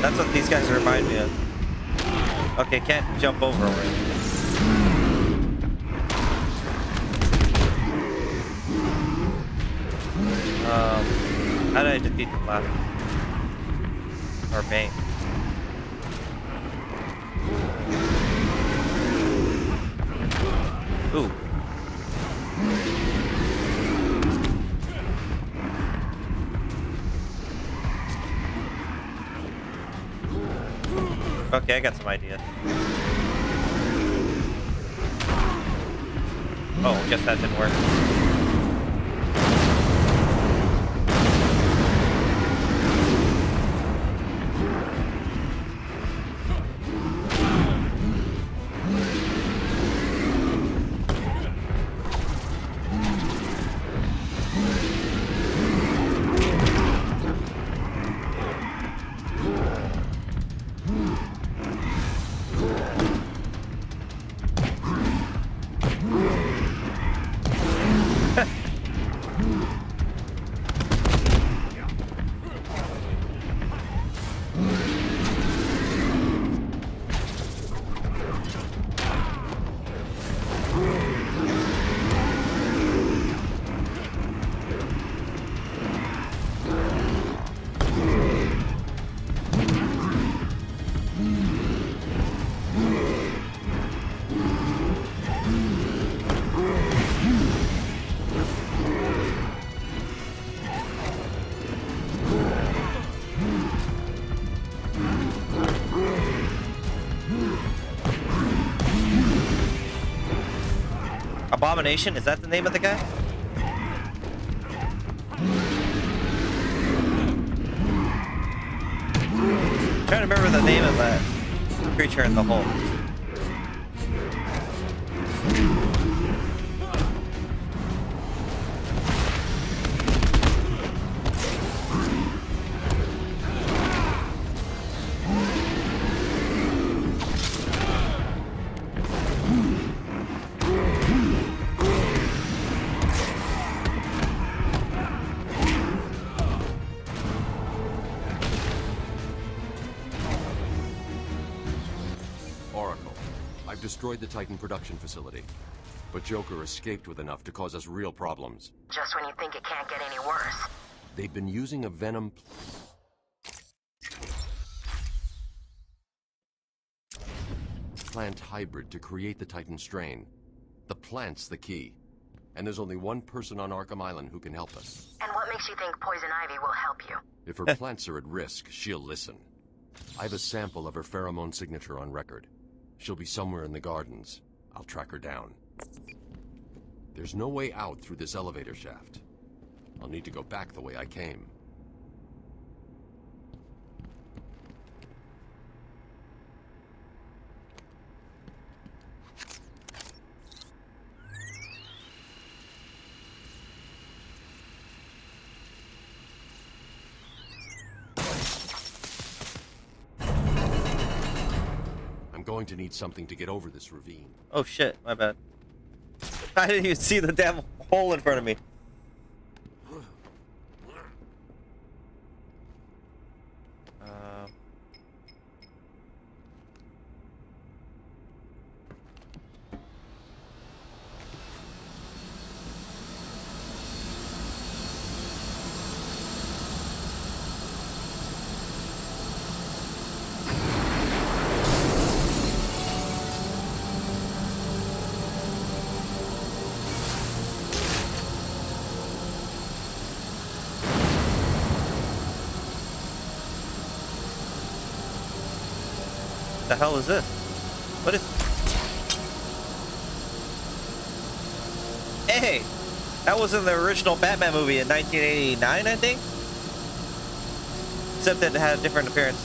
That's what these guys remind me of. Okay, can't jump over it. Um, how did I defeat the last? Or Bane? I got some ideas. Oh, guess that didn't work. Abomination? Is that the name of the guy? I'm trying to remember the name of that creature in the hole. Destroyed the Titan production facility. But Joker escaped with enough to cause us real problems. Just when you think it can't get any worse. They've been using a venom plant hybrid to create the Titan strain. The plant's the key. And there's only one person on Arkham Island who can help us. And what makes you think Poison Ivy will help you? If her plants are at risk, she'll listen. I have a sample of her pheromone signature on record. She'll be somewhere in the gardens. I'll track her down. There's no way out through this elevator shaft. I'll need to go back the way I came. Going to need something to get over this ravine. Oh shit, my bad. I didn't even see the damn hole in front of me. Uh, the hell is this? What is? Hey, that was in the original Batman movie in 1989, I think. Except that it had a different appearance.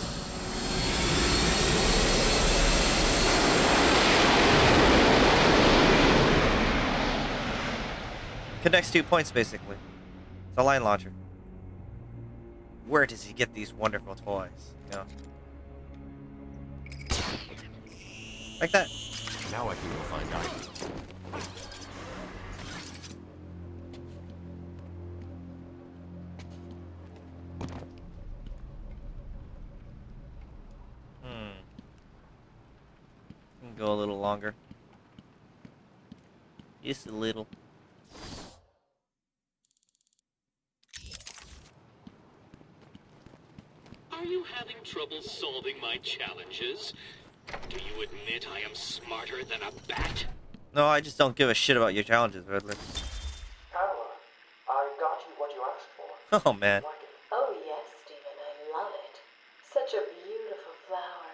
Connects two points basically. It's a line launcher. Where does he get these wonderful toys? You know? Like that. Now I can go find Ivy. Hmm. Go a little longer. Just a little. Are you having trouble solving my challenges? Do you admit I am smarter than a bat? No, I just don't give a shit about your challenges, Riddler. Pamela, I got you what you asked for. Oh man. Oh, yes, Stephen, I love it. Such a beautiful flower.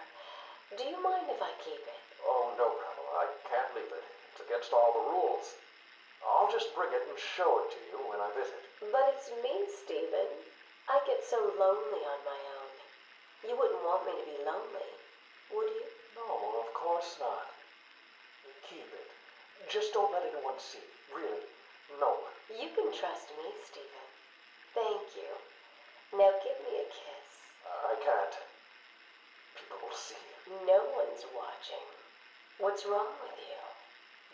Do you mind if I keep it? Oh, no, Pamela, I can't leave it. It's against all the rules. I'll just bring it and show it to you when I visit. But it's me, Stephen. I get so lonely on my own. You wouldn't want me to be lonely, would you? No, of course not. Keep it. Just don't let anyone see. Really, no one. You can trust me, Stephen. Thank you. Now give me a kiss. I can't. People will see. No one's watching. What's wrong with you?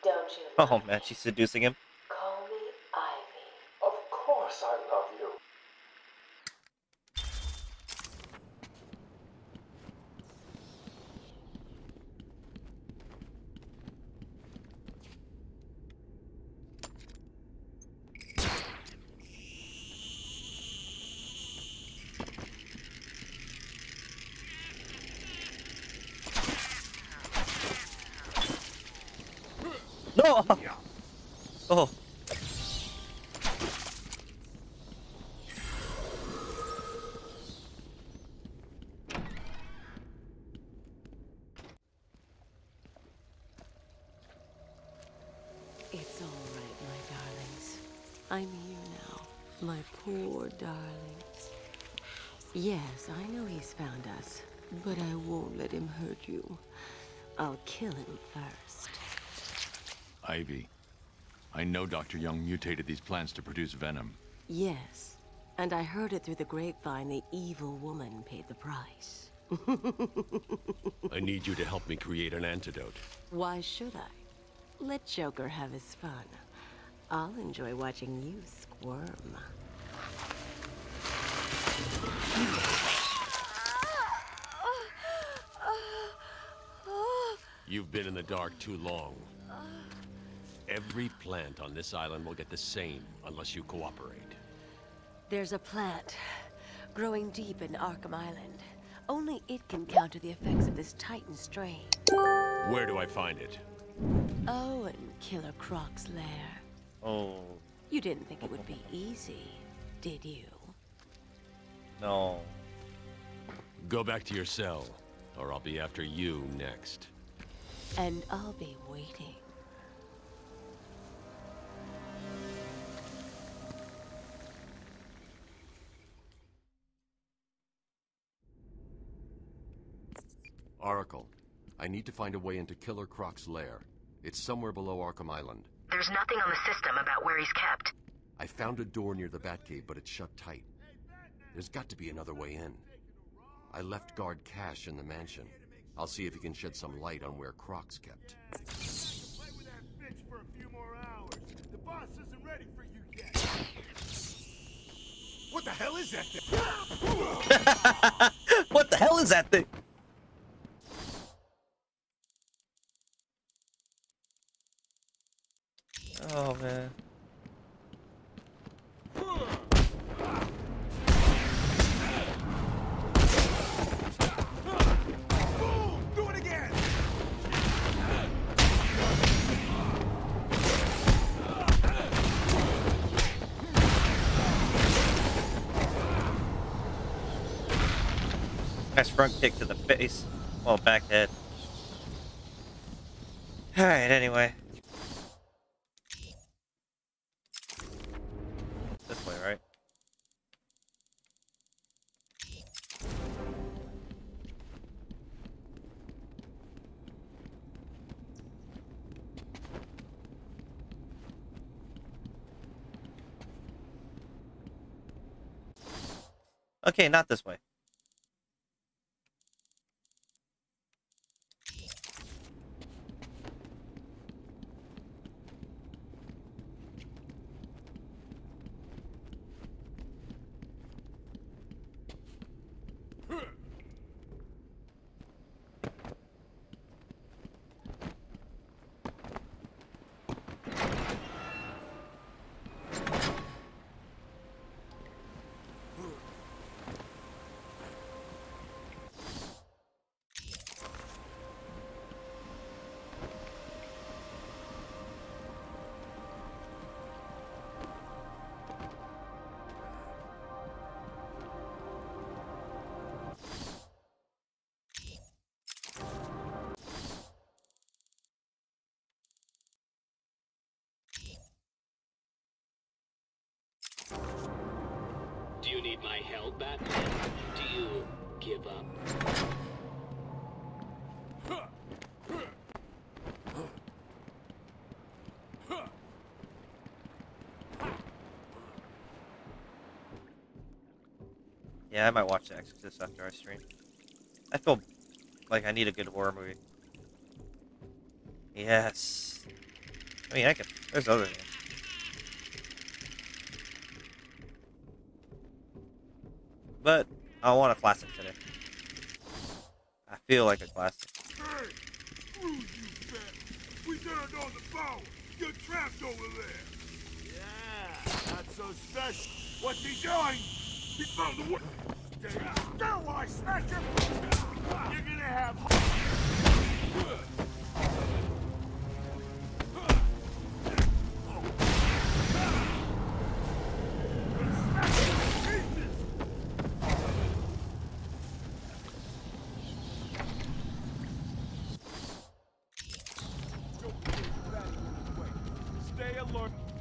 Don't you Oh man, she's seducing him. call me Ivy? Of course I love you. You. I'll kill him first. Ivy, I know Dr. Young mutated these plants to produce venom. Yes, and I heard it through the grapevine the evil woman paid the price. I need you to help me create an antidote. Why should I? Let Joker have his fun. I'll enjoy watching you squirm. You've been in the dark too long. Uh. Every plant on this island will get the same unless you cooperate. There's a plant growing deep in Arkham Island. Only it can counter the effects of this Titan strain. Where do I find it? Oh, in Killer Croc's lair. Oh. You didn't think it would be easy, did you? No. Go back to your cell, or I'll be after you next. And I'll be waiting. Oracle, I need to find a way into Killer Croc's lair. It's somewhere below Arkham Island. There's nothing on the system about where he's kept. I found a door near the Batcave, but it's shut tight. There's got to be another way in. I left guard Cash in the mansion. I'll see if he can shed some light on where Croc's kept. Play with that bitch for a few more hours. The boss isn't ready for you yet. What the hell is that thing? what the hell is that thing? Oh man. Nice front kick to the face. Well, back head. Alright, anyway. This way, right? Okay, not this way. Yeah, I might watch The Exorcist after I stream. I feel like I need a good horror movie. Yes. I mean, I can. There's other things. But I want a classic today. I feel like a classic. Hey! Screw you! We turned on the power! You're trapped over there! Yeah, not so special. What's he doing? He found way. Stay still I smash him! You're gonna have...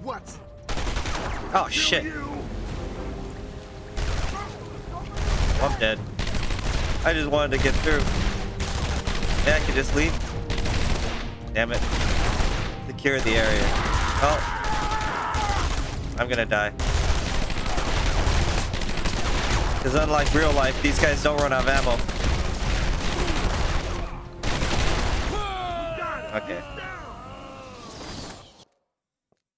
What? Oh shit. I just wanted to get through. Yeah, I could just leave. Damn it. Secure the area. Oh. I'm gonna die. Because unlike real life, these guys don't run out of ammo. Okay.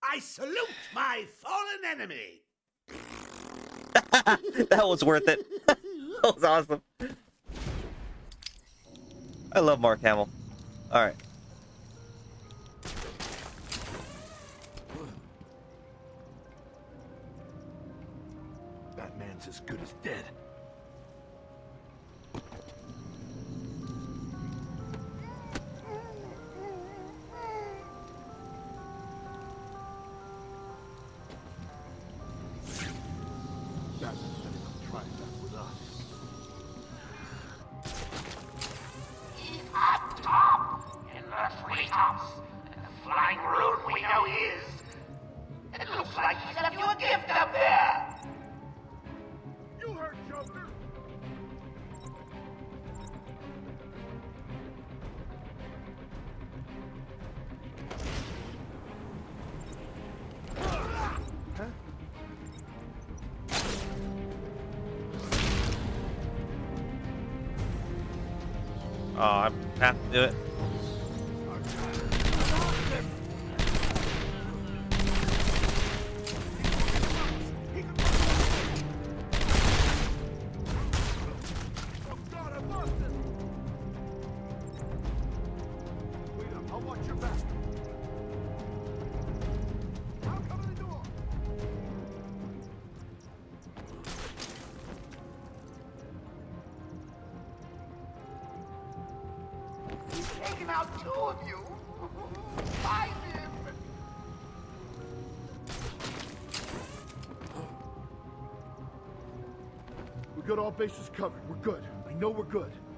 I salute my fallen enemy. that was worth it. that was awesome. I love Mark Hamill. Alright. Batman's have good.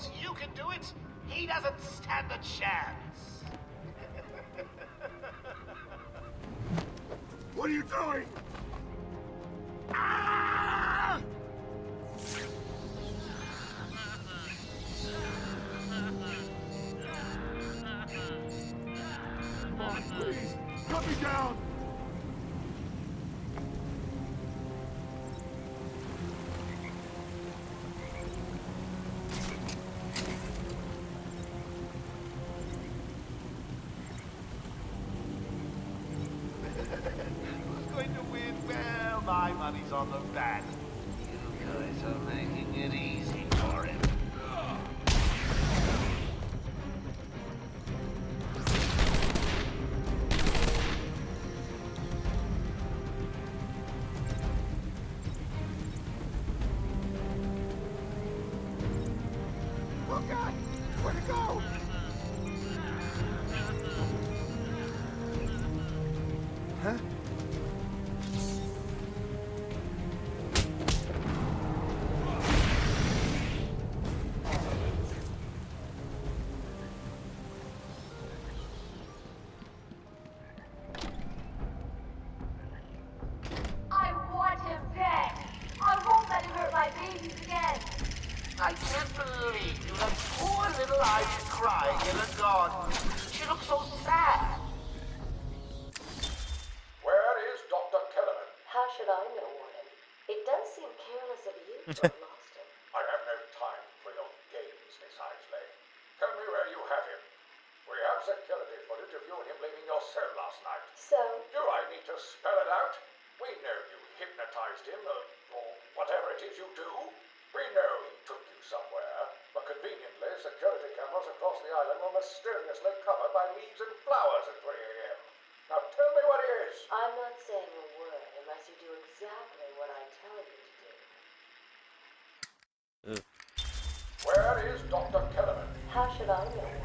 Boys. You can do it. He doesn't stand a chance. What are you doing? Come ah! on, please. Cut me down. I have no time for your games, Miss Isley. Tell me where you have him. We have security footage of you and him leaving your cell last night. So? Do I need to spell it out? We know you hypnotized him, or, or whatever it is you do. We know he took you somewhere, but conveniently, security cameras across the island were mysteriously covered by leaves and flowers at 3 a.m. Now tell me what he is. I'm not saying a word unless you do exactly what I tell you to do. Where is Dr. Kellerman? How should I know?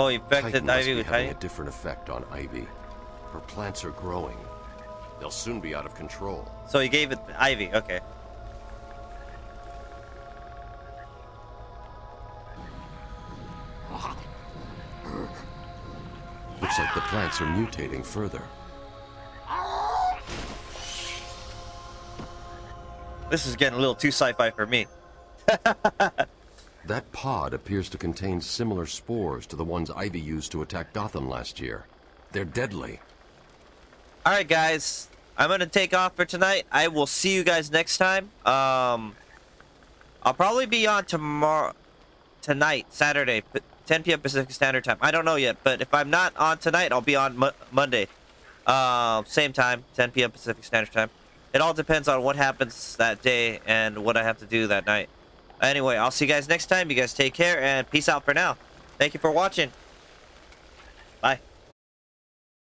Oh, he infected Titan Ivy with having a different effect on Ivy. Her plants are growing. They'll soon be out of control. So he gave it Ivy. Okay. Looks like the plants are mutating further. This is getting a little too sci-fi for me. That pod appears to contain similar spores to the ones Ivy used to attack Gotham last year. They're deadly. Alright guys, I'm gonna take off for tonight. I will see you guys next time. Um, I'll probably be on tomorrow, tonight, Saturday, 10 p.m. Pacific Standard Time. I don't know yet, but if I'm not on tonight, I'll be on Monday. Uh, same time, 10 p.m. Pacific Standard Time. It all depends on what happens that day and what I have to do that night. Anyway, I'll see you guys next time. You guys take care and peace out for now. Thank you for watching. Bye.